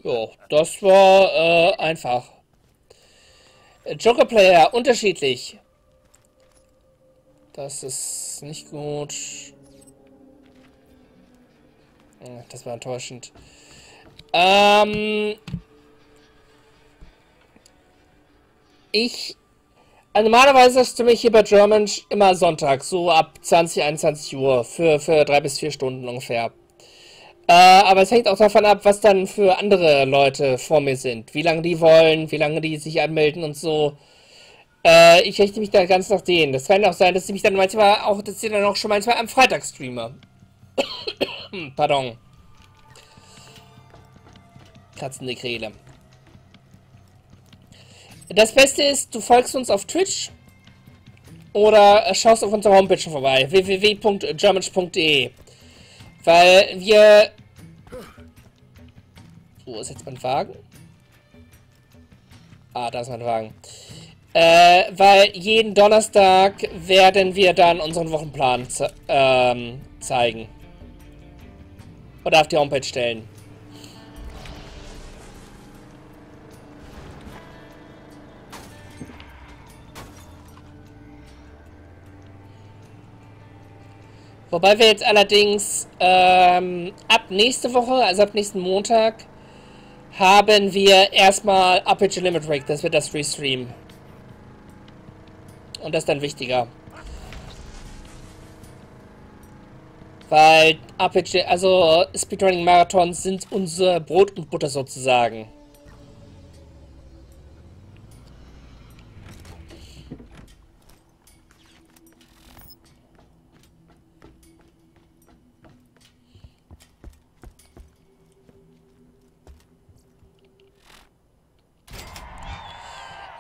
Jo, das war äh, einfach. Joker Player, unterschiedlich. Das ist nicht gut. Das war enttäuschend. Ähm. Ich. Also normalerweise stimme ich hier bei German immer Sonntag, so ab 20, 21 Uhr, für, für drei bis vier Stunden ungefähr. Äh, aber es hängt auch davon ab, was dann für andere Leute vor mir sind. Wie lange die wollen, wie lange die sich anmelden und so. Äh, ich richte mich da ganz nach denen. Das kann auch sein, dass ich mich dann manchmal auch, dass ich dann auch schon manchmal am Freitag streame. (coughs) Pardon. Katzennekrele. Das Beste ist, du folgst uns auf Twitch oder schaust auf unserer Homepage vorbei, www.germansch.de. Weil wir... Wo ist jetzt mein Wagen? Ah, da ist mein Wagen. Äh, weil jeden Donnerstag werden wir dann unseren Wochenplan ze ähm, zeigen. Oder auf die Homepage stellen. Wobei wir jetzt allerdings ähm, ab nächste Woche, also ab nächsten Montag, haben wir erstmal Aperture Limit Break, das wird das Restream. Und das ist dann wichtiger. Weil Aperture, also Speedrunning Marathons sind unser Brot und Butter sozusagen.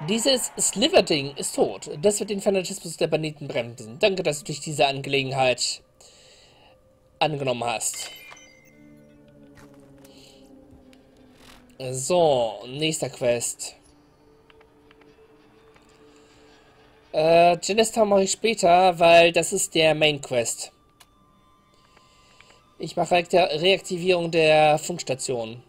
Dieses Sliverding ist tot. Das wird den Fanatismus der Banditen bremsen. Danke, dass du dich diese Angelegenheit angenommen hast. So, nächster Quest. Äh, Genestown mache ich später, weil das ist der Main Quest. Ich mache Reakti- Reaktivierung der Funkstation.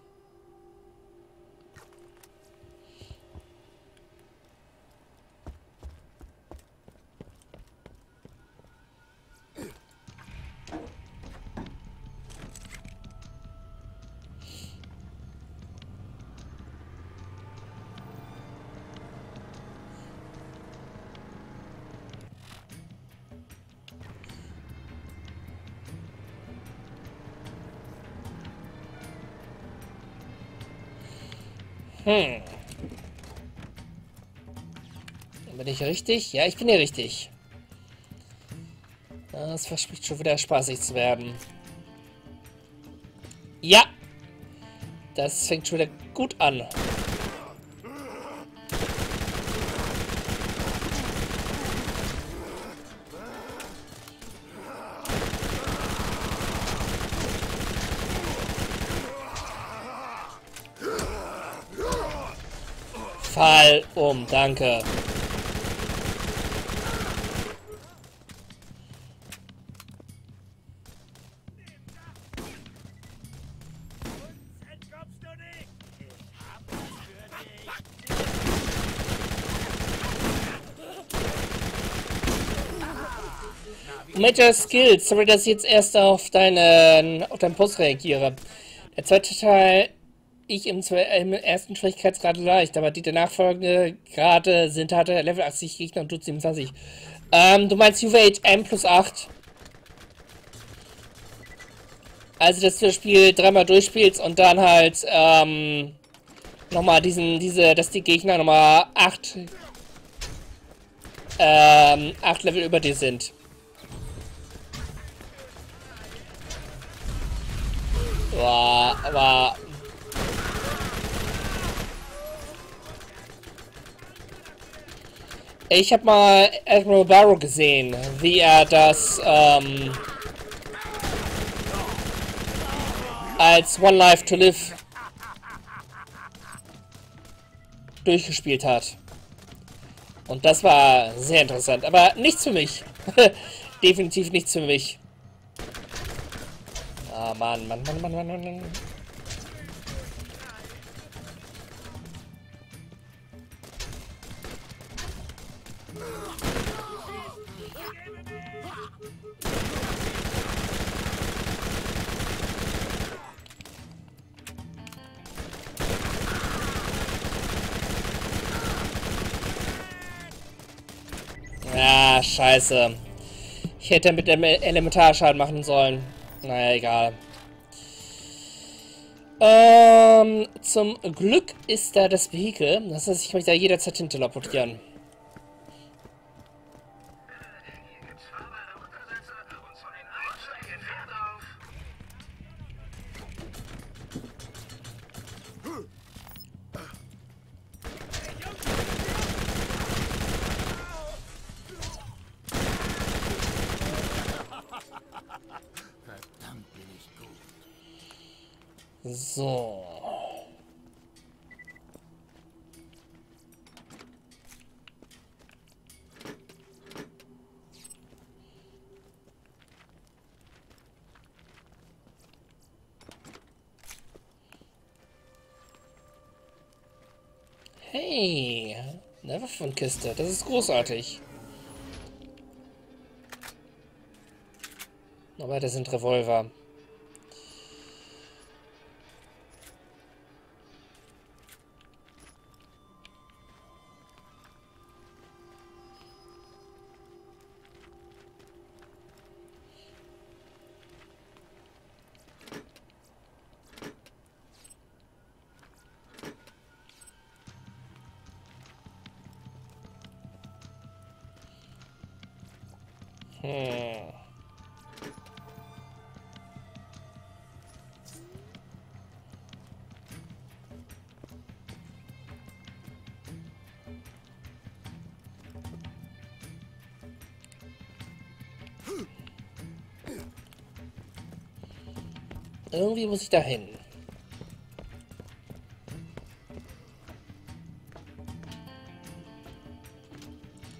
Hm. Bin ich richtig? Ja, ich bin hier richtig. Das verspricht schon wieder spaßig zu werden. Ja! Das fängt schon wieder gut an. Um, danke. Major Skills. Sorry, dass ich jetzt erst auf deinen, auf deinen Post reagiere. Der zweite Teil, ich im, im ersten Schwierigkeitsgrad leicht, aber die danach folgende Grade sind hatte Level 80 Gegner und du 27. Ähm, du meinst UV8 M plus 8. Also, dass du das Spiel dreimal durchspielst und dann halt, ähm, nochmal diesen, diese, dass die Gegner nochmal 8, ähm, 8 Level über dir sind. War, war. Ich habe mal Admiral Barrow gesehen, wie er das ähm, als One Life to Live durchgespielt hat. Und das war sehr interessant, aber nichts für mich. (laughs) Definitiv nichts für mich. Ah, Mann, Mann, Mann, Mann, Mann, Mann. Ja, scheiße. Ich hätte mit dem Elementarschaden machen sollen. Naja, egal. Ähm, zum Glück ist da das Vehikel. Das heißt, ich kann mich da jederzeit hin teleportieren. So. Hey, eine Waffenkiste, das ist großartig. Aber das sind Revolver. Irgendwie muss ich da hin.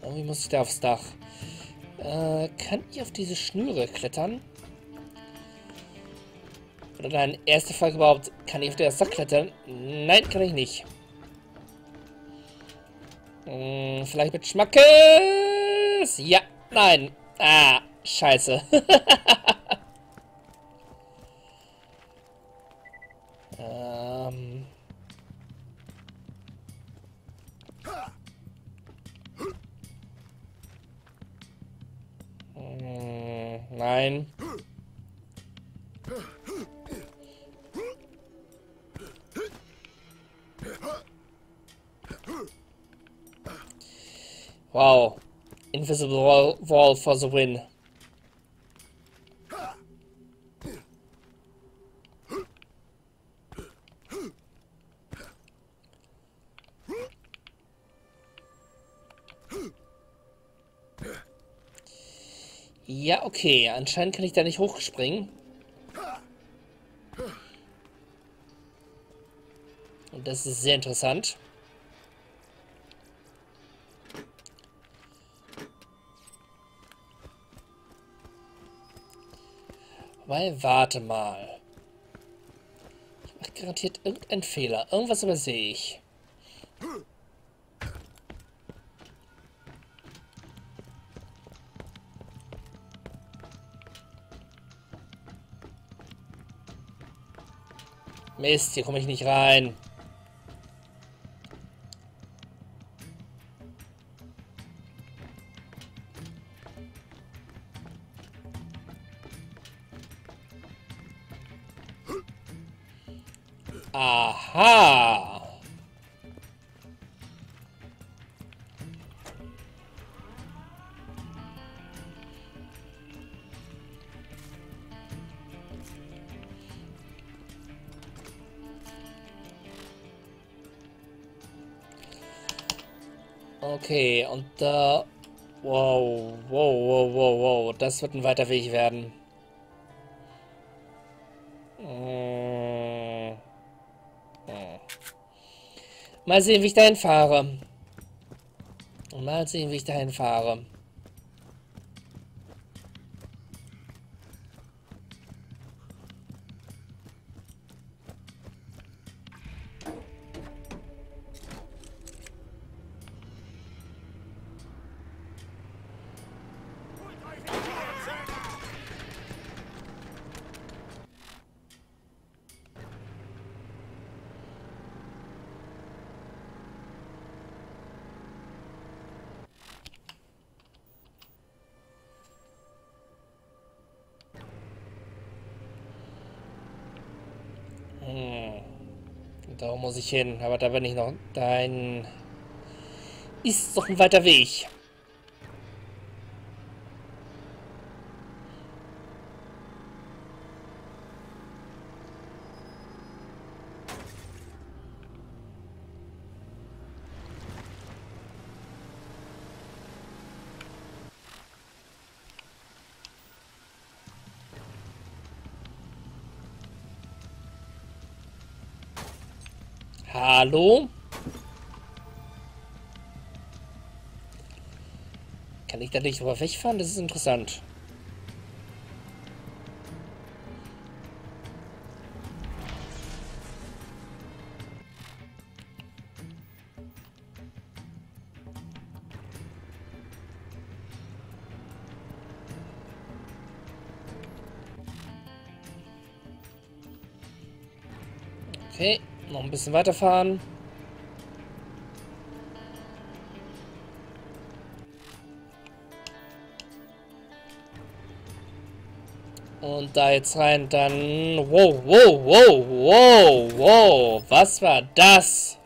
Irgendwie muss ich da aufs Dach. Äh, kann ich auf diese Schnüre klettern? Oder nein, erste Frage überhaupt, kann ich auf das Dach klettern? Nein, kann ich nicht. Hm, vielleicht mit Schmackes? Ja, nein. Ah, scheiße. (laughs) Invisible wall, for the win. Ja, okay. Anscheinend kann ich da nicht hochspringen. Und das ist sehr interessant. Weil, warte mal. Ich mache garantiert irgendeinen Fehler. Irgendwas übersehe ich. Mist, hier komme ich nicht rein. Das wird ein weiter Weg werden. Hm. Hm. Mal sehen, wie ich dahin fahre. Mal sehen, wie ich dahin fahre. Da muss ich hin, aber da bin ich noch. Dein. Ist doch ein weiter Weg. Hallo? Kann ich da nicht drüber wegfahren? Das ist interessant. Bisschen weiterfahren. Und da jetzt rein, dann... Wow, wow, wow, wow, wow. Was war das?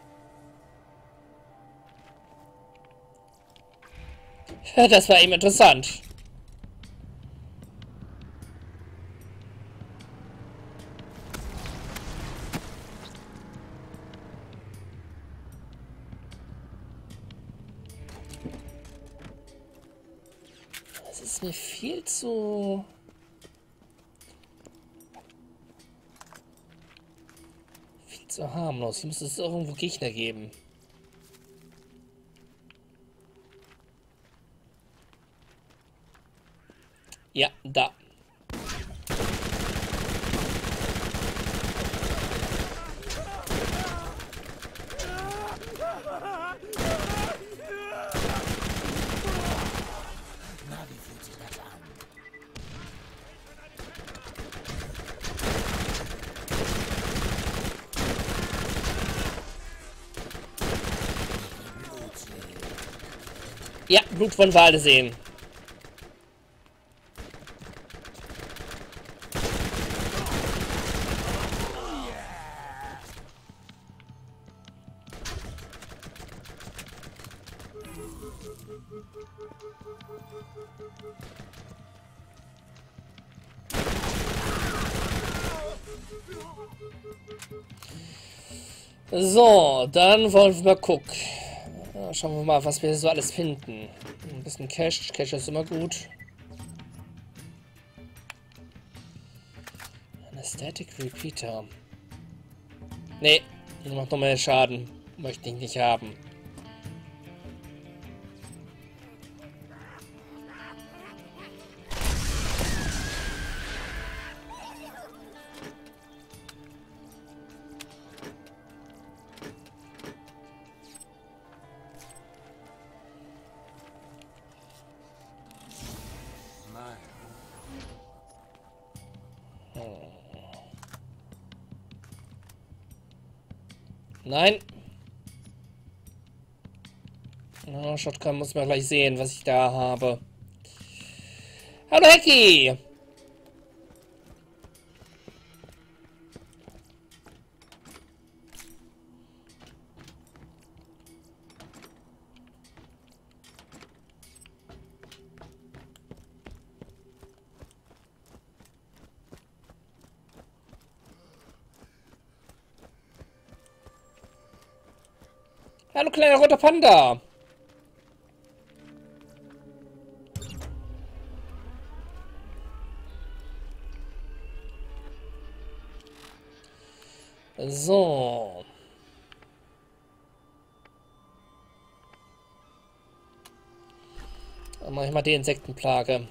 (laughs) Das war eben interessant. Muss es irgendwo Gegner geben. Ja, da. Blut von Wale sehen. So, dann wollen wir mal gucken. Schauen wir mal, was wir so alles finden. Bisschen Cash. Cash ist immer gut. Anesthetic Repeater. Nee, macht noch mehr Schaden. Möchte ich nicht haben. Nein. Oh, Shotgun muss man gleich sehen, was ich da habe. Hallo Hecki! Panda. So. Manchmal die Insektenplage.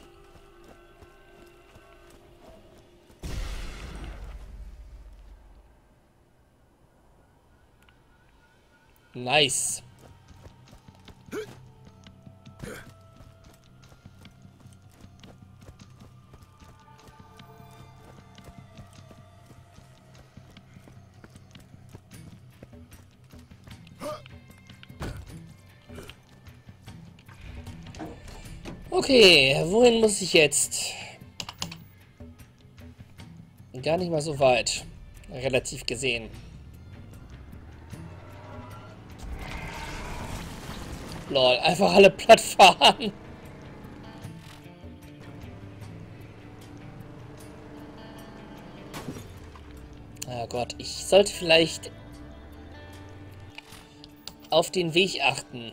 Nice. Okay, wohin muss ich jetzt? Gar nicht mal so weit. Relativ gesehen. Lol, einfach alle platt fahren. Oh Gott, ich sollte vielleicht auf den Weg achten.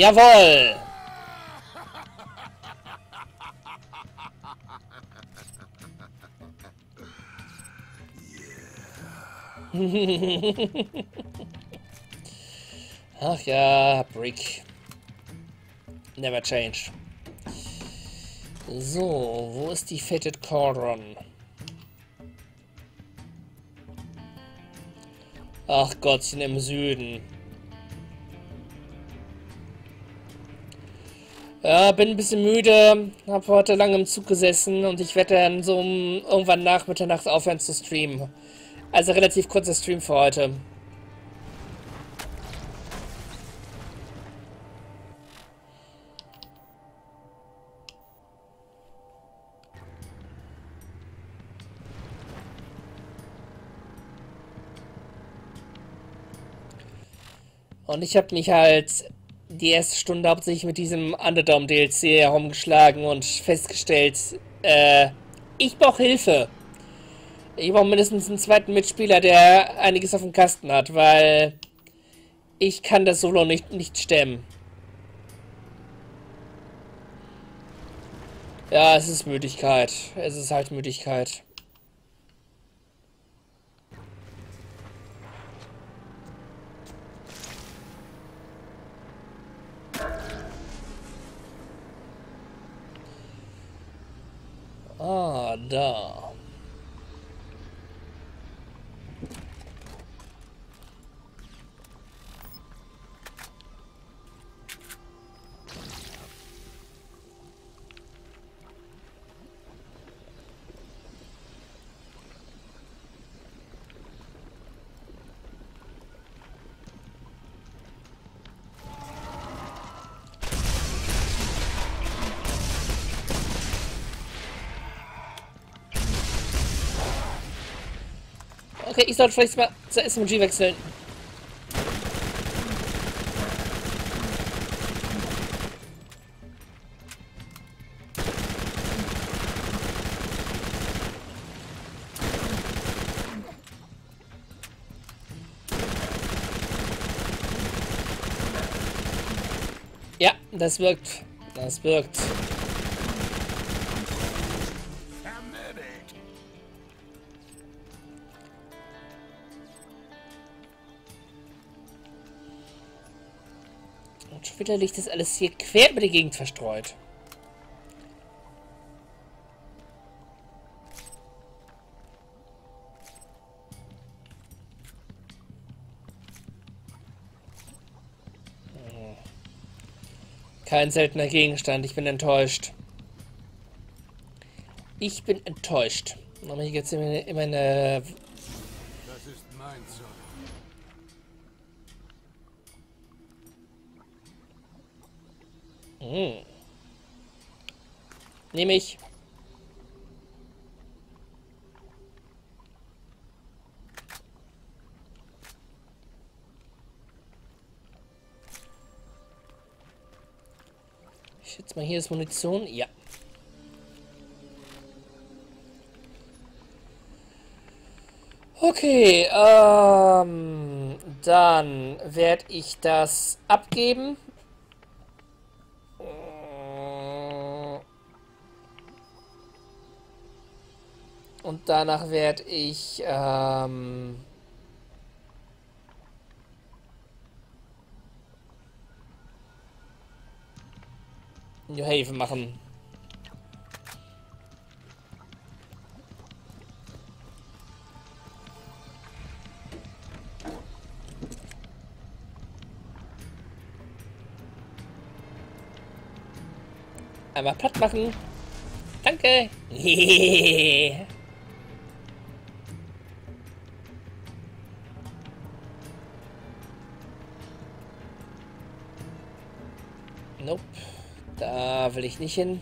Jawohl! (laughs) Ach ja, Brick. Never change. So, wo ist die Fetted Cauldron? Ach Gottchen, im Süden. Ja, bin ein bisschen müde, hab heute lange im Zug gesessen und ich werde dann so um, irgendwann nach Mitternacht aufhören zu streamen. Also relativ kurzer Stream für heute. Und ich habe mich halt die erste Stunde hauptsächlich mit diesem Underdome DLC herumgeschlagen und festgestellt, äh, ich brauche Hilfe. Ich brauche mindestens einen zweiten Mitspieler, der einiges auf dem Kasten hat, weil ich kann das Solo nicht, nicht stemmen. Ja, es ist Müdigkeit. Es ist halt Müdigkeit. Ah, duh. Okay, ich sollte vielleicht mal zur SMG wechseln. Ja, das wirkt. Das wirkt. Liegt das alles hier quer über die Gegend verstreut. Kein seltener Gegenstand, ich bin enttäuscht. Ich bin enttäuscht. Aber hier geht's immer, immer eine. Das ist mein Zorn. Hm. Nehme ich. Ich schätze mal, hier ist Munition. Ja. Okay, ähm, dann werde ich das abgeben. Und danach werde ich, ähm, New Haven machen. Einmal platt machen. Danke. (laughs) will ich nicht hin.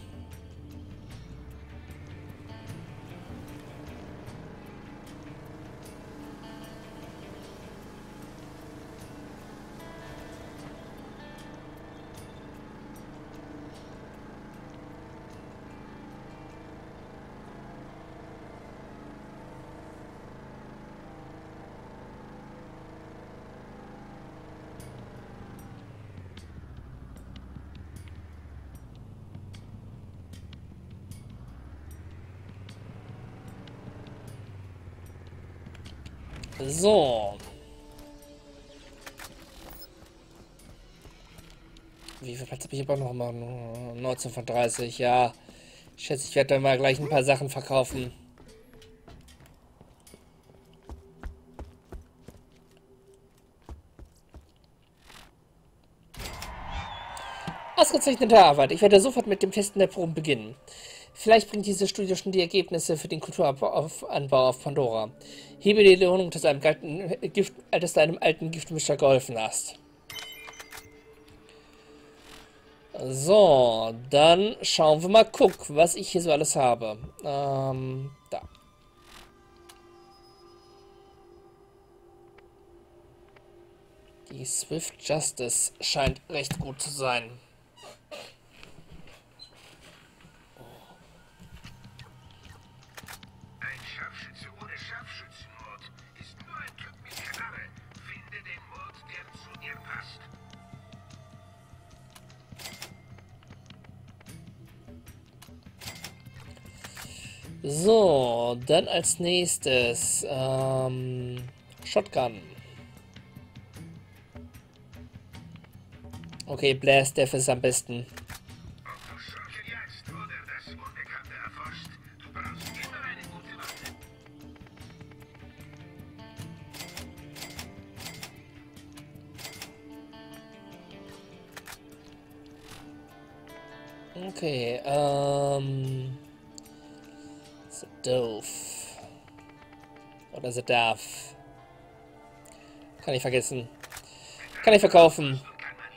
Aber noch mal? 19 von 30, ja. Ich schätze, ich werde dann mal gleich ein paar Sachen verkaufen. Ausgezeichnete Arbeit. Ich werde sofort mit dem Testen der Proben beginnen. Vielleicht bringt diese Studie schon die Ergebnisse für den Kulturanbau auf, Pandora. Hebe die Lohnung, dass, einem Gift, dass du einem alten Giftmischer geholfen hast. So, dann schauen wir mal, guck, was ich hier so alles habe. Ähm, da. Die Swift Justice scheint recht gut zu sein. So, dann als nächstes ähm, Shotgun. Okay, Blast Death ist am besten. Ob du Doof. Oder The Darf. Kann ich vergessen. Kann ich verkaufen. So kann man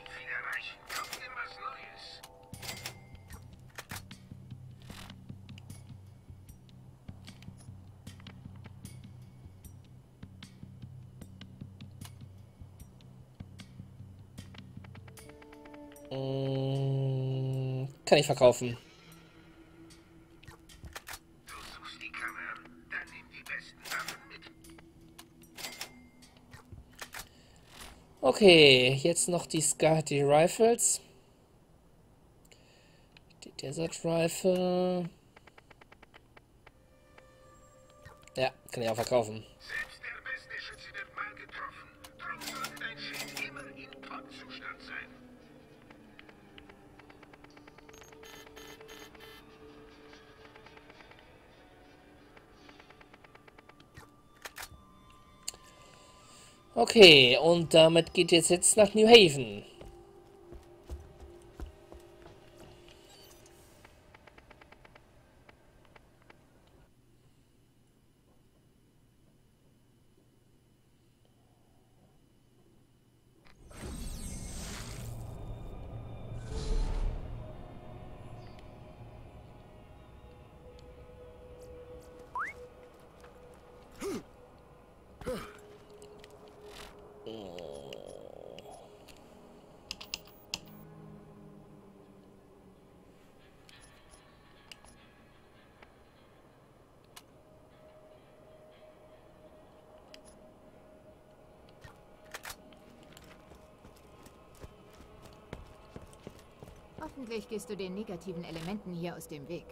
nicht Okay, jetzt noch die, Sky, die Rifles. Die Desert Rifle. Ja, kann ich auch verkaufen. Okay, und damit geht es jetzt nach New Haven. Hoffentlich gehst du den negativen Elementen hier aus dem Weg.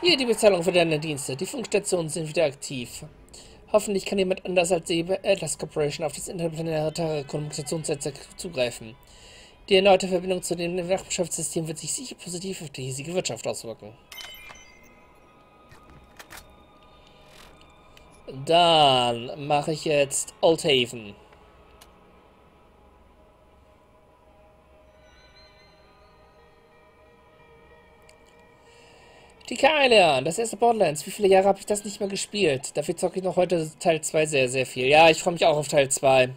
Hier die Bezahlung für deine Dienste. Die Funkstationen sind wieder aktiv. Hoffentlich kann jemand anders als die Atlas Corporation auf das interplanetare Kommunikationsnetz zugreifen. Die erneute Verbindung zu dem Nachbarschaftssystem wird sich sicher positiv auf die hiesige Wirtschaft auswirken. Dann mache ich jetzt Old Haven. Die Kailian, das erste Borderlands. Wie viele Jahre habe ich das nicht mehr gespielt? Dafür zocke ich noch heute Teil 2 sehr, sehr viel. Ja, ich freue mich auch auf Teil 2.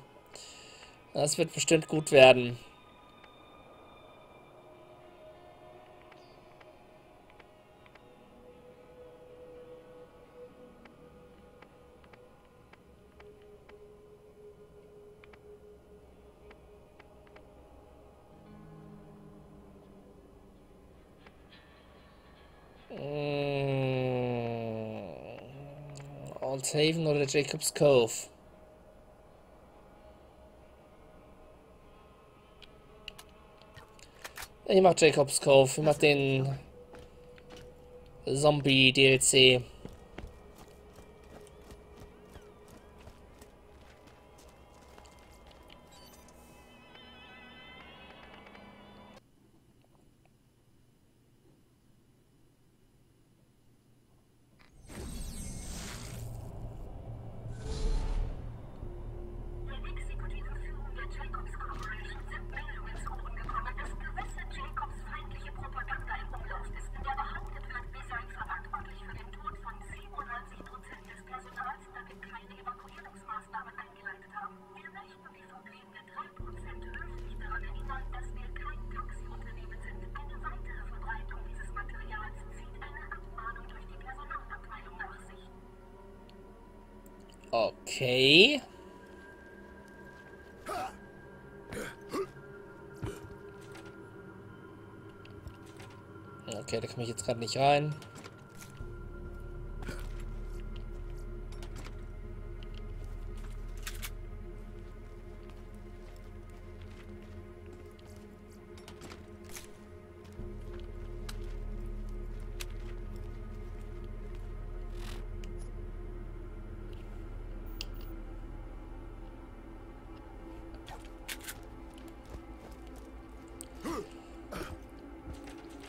Das wird bestimmt gut werden. Haven oder Jacob's Cove? Ich mach Jacob's Cove. Ich mach den Zombie DLC. Komme ich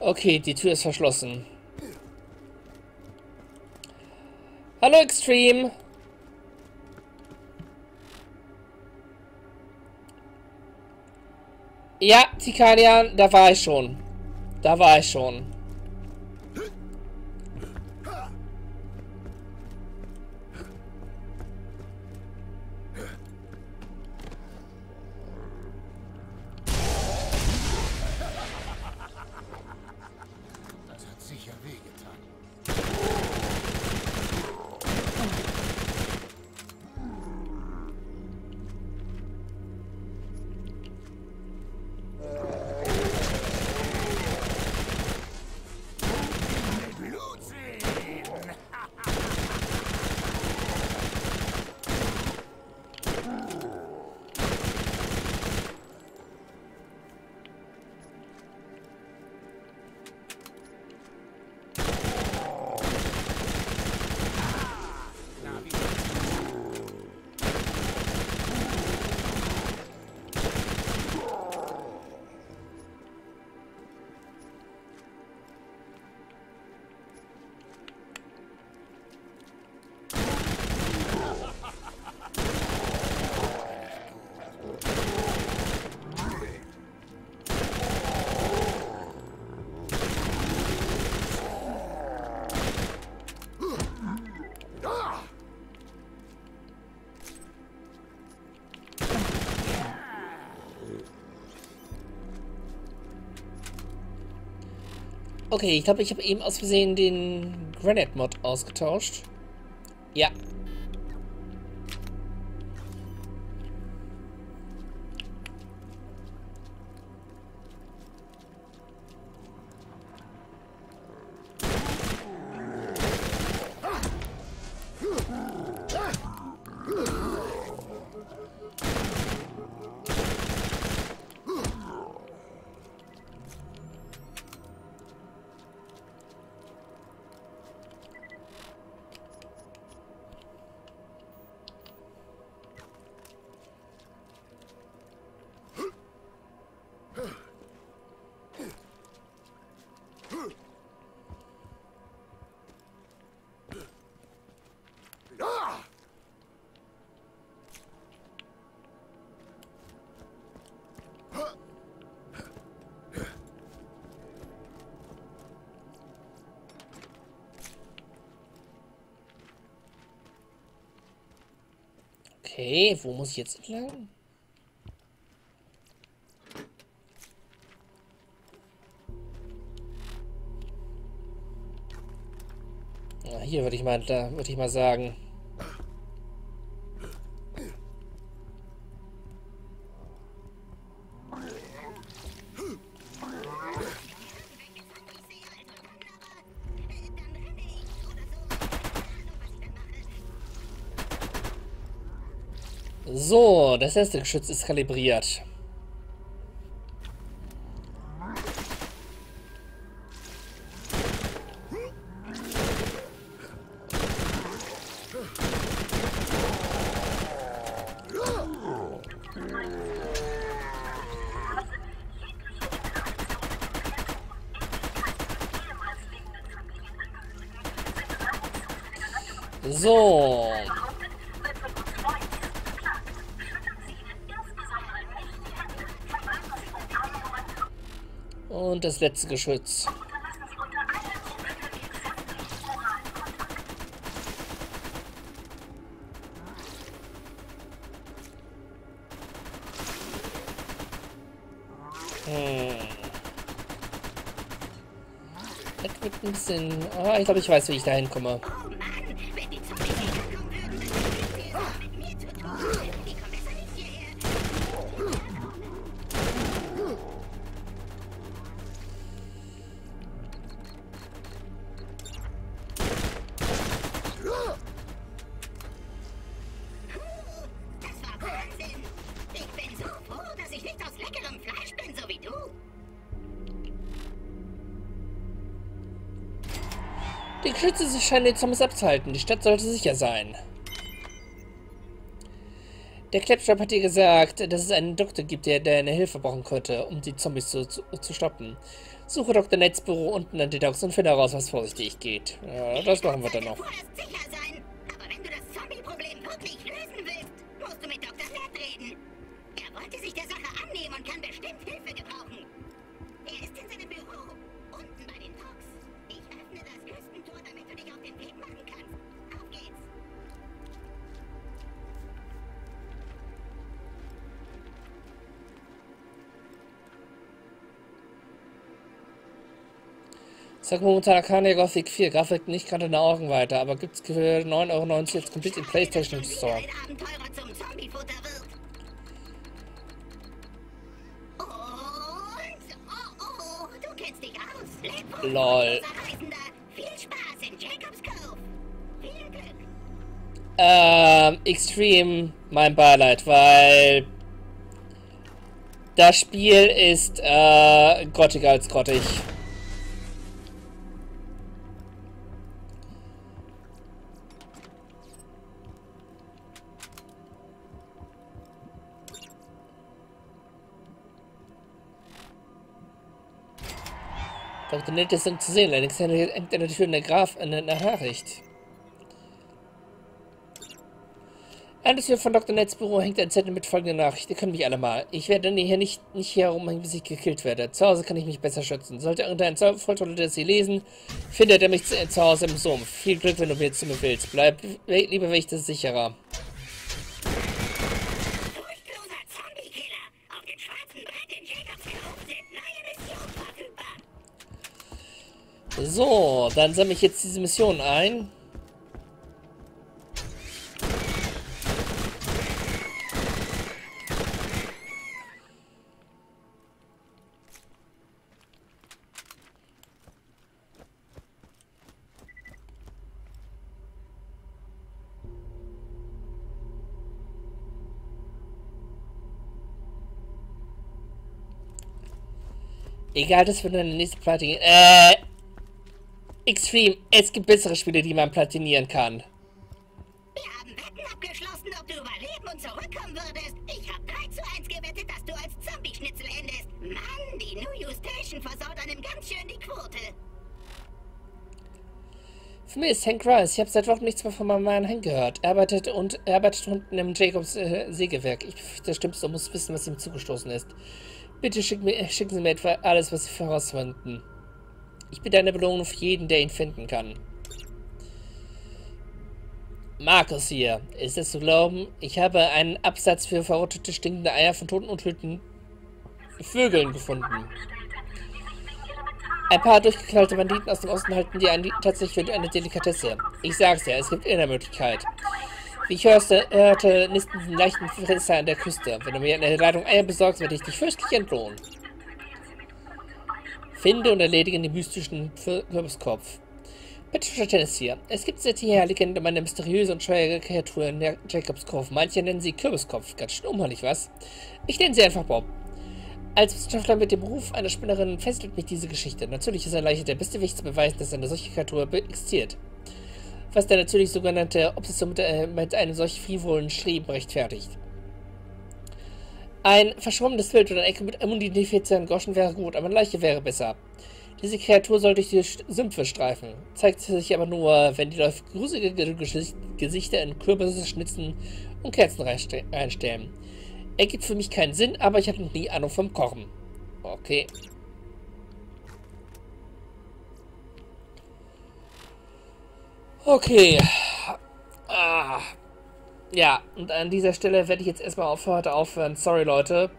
Okay, die Tür ist verschlossen. Hallo Extreme. Ja, Tikanian, da war ich schon. Da war ich schon. Okay, ich glaube, ich habe eben aus Versehen den Granite-Mod ausgetauscht. Ja. Okay, wo muss ich jetzt entlang? Ja, hier würde ich mal, da würde ich mal sagen. So, das erste Geschütz ist kalibriert. Das letzte Geschütz. Hm. Das wird ein bisschen... Ah, ich glaube, ich weiß, wie ich da hinkomme. Geschütze scheinen die Zombies abzuhalten. Die Stadt sollte sicher sein. Der Claptrap hat dir gesagt, dass es einen Doktor gibt, der deine Hilfe brauchen könnte, um die Zombies zu, zu, zu stoppen. Suche Dr. Nets Büro unten an die Docks und finde heraus, was vorsichtig geht. Ja, das machen wir dann noch. Sag momentan Arcania Gothic 4. Grafik nicht gerade in Augen weiter, aber gibt's für 9,90 Euro jetzt komplett im PlayStation Store. Lol. Ähm, Extreme mein Beileid, weil das Spiel ist äh, grottiger als grottig. Dr. Nett ist zu sehen, allerdings hängt er natürlich in der Graf der Nachricht. An der Tür von Dr. Nets Büro hängt ein Zettel mit folgender Nachricht. Ihr könnt mich alle mal. Ich werde hier nicht, nicht hier herumhängen, bis ich gekillt werde. Zu Hause kann ich mich besser schützen. Sollte irgendein Volltrottel sie lesen, findet er mich zu, zu Hause im Sumpf. Viel Glück, wenn du mir zu mir willst. Bleib lieber Wächter sicherer. Furchtloser Zombie-Killer. Auf dem schwarzen Brett in Jacobs Cove sind neue Missionen verfügbar. So, dann sammle ich jetzt diese Mission ein. Egal, das wird dann der nächste Platin. Äh. Extreme, es gibt bessere Spiele, die man platinieren kann. Wir haben Wetten abgeschlossen, ob du überleben und zurückkommen würdest. Ich habe 3 zu 1 gewettet, dass du als Zombie-Schnitzel endest. Mann, die New You Station versaut einem ganz schön die Quote. Für mich ist Hank Rice. Ich habe seit Wochen nichts mehr von meinem Mann Hank gehört. Er arbeitet und er arbeitet unten im Jacobs äh, Sägewerk. Ich befürchte, das Stimmste muss wissen, was ihm zugestoßen ist. Bitte schick mir, schicken Sie mir etwa alles, was Sie herausfinden. Ich bin eine Belohnung für jeden, der ihn finden kann. Markus hier. Ist es zu glauben? Ich habe einen Absatz für verrottete, stinkende Eier von toten und töten Vögeln gefunden. Ein paar durchgeknallte Banditen aus dem Osten halten die ein, tatsächlich für eine Delikatesse. Ich sag's ja, es gibt eine Möglichkeit. Wie ich hörte, hörte nisten leichten Fresser an der Küste. Wenn du mir eine Ladung Eier besorgst, werde ich dich fürstlich entlohnen. Finde und erledige den mystischen Kürbiskopf. Bitte Verständnis hier. Es gibt seit jeher Legende um eine mysteriöse und scheuere Kreatur in der Jacobskopf. Manche nennen sie Kürbiskopf. Ganz schön unheimlich, was? Ich nenne sie einfach Bob. Als Wissenschaftler mit dem Beruf einer Spinnerin fesselt mich diese Geschichte. Natürlich ist ein Leiche der beste Weg zu beweisen, dass eine solche Kreatur existiert. Was der natürlich sogenannte Obsession mit, äh, mit einem solch frivolen Streben rechtfertigt. Ein verschwommenes Bild oder eine Ecke mit unidentifizierte Groschen wäre gut, aber eine Leiche wäre besser. Diese Kreatur soll durch die Sümpfe streifen, zeigt sich aber nur, wenn die Läufe gruselige Gesichter in Kürbisse schnitzen und Kerzen reinstellen. Ergibt für mich keinen Sinn, aber ich habe noch nie Ahnung vom Kochen. Okay. Okay. Ah. Ja, und an dieser Stelle werde ich jetzt erstmal auf heute aufhören. Sorry, Leute.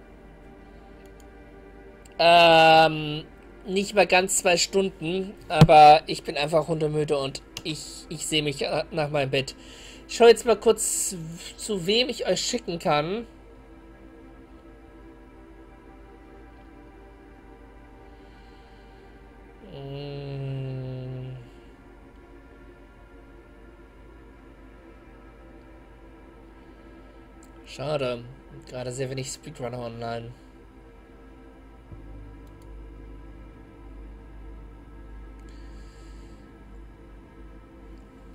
Ähm, nicht mal ganz zwei Stunden, aber ich bin einfach hundemüde und ich, ich sehe mich äh, nach meinem Bett. Ich schaue jetzt mal kurz, zu wem ich euch schicken kann. Hm. Schade. Gerade sehr wenig Speedrunner online.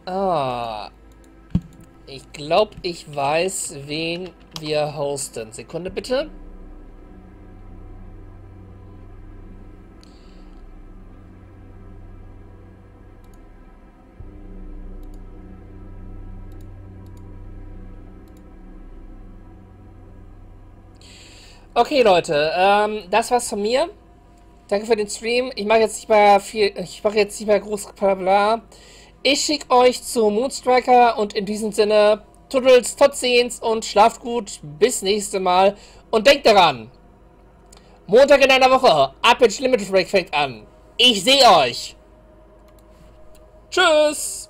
Ah. Ich glaube, ich weiß, wen wir hosten. Sekunde bitte. Okay, Leute, ähm, das war's von mir. Danke für den Stream. Ich mache jetzt nicht mehr viel, ich mache jetzt nicht mehr groß bla Ich schicke euch zu Moonstriker und in diesem Sinne, Tuddles, Totsehens und schlaft gut. Bis nächste Mal. Und denkt daran, Montag in einer Woche, Up Limited Break fängt an. Ich sehe euch. Tschüss.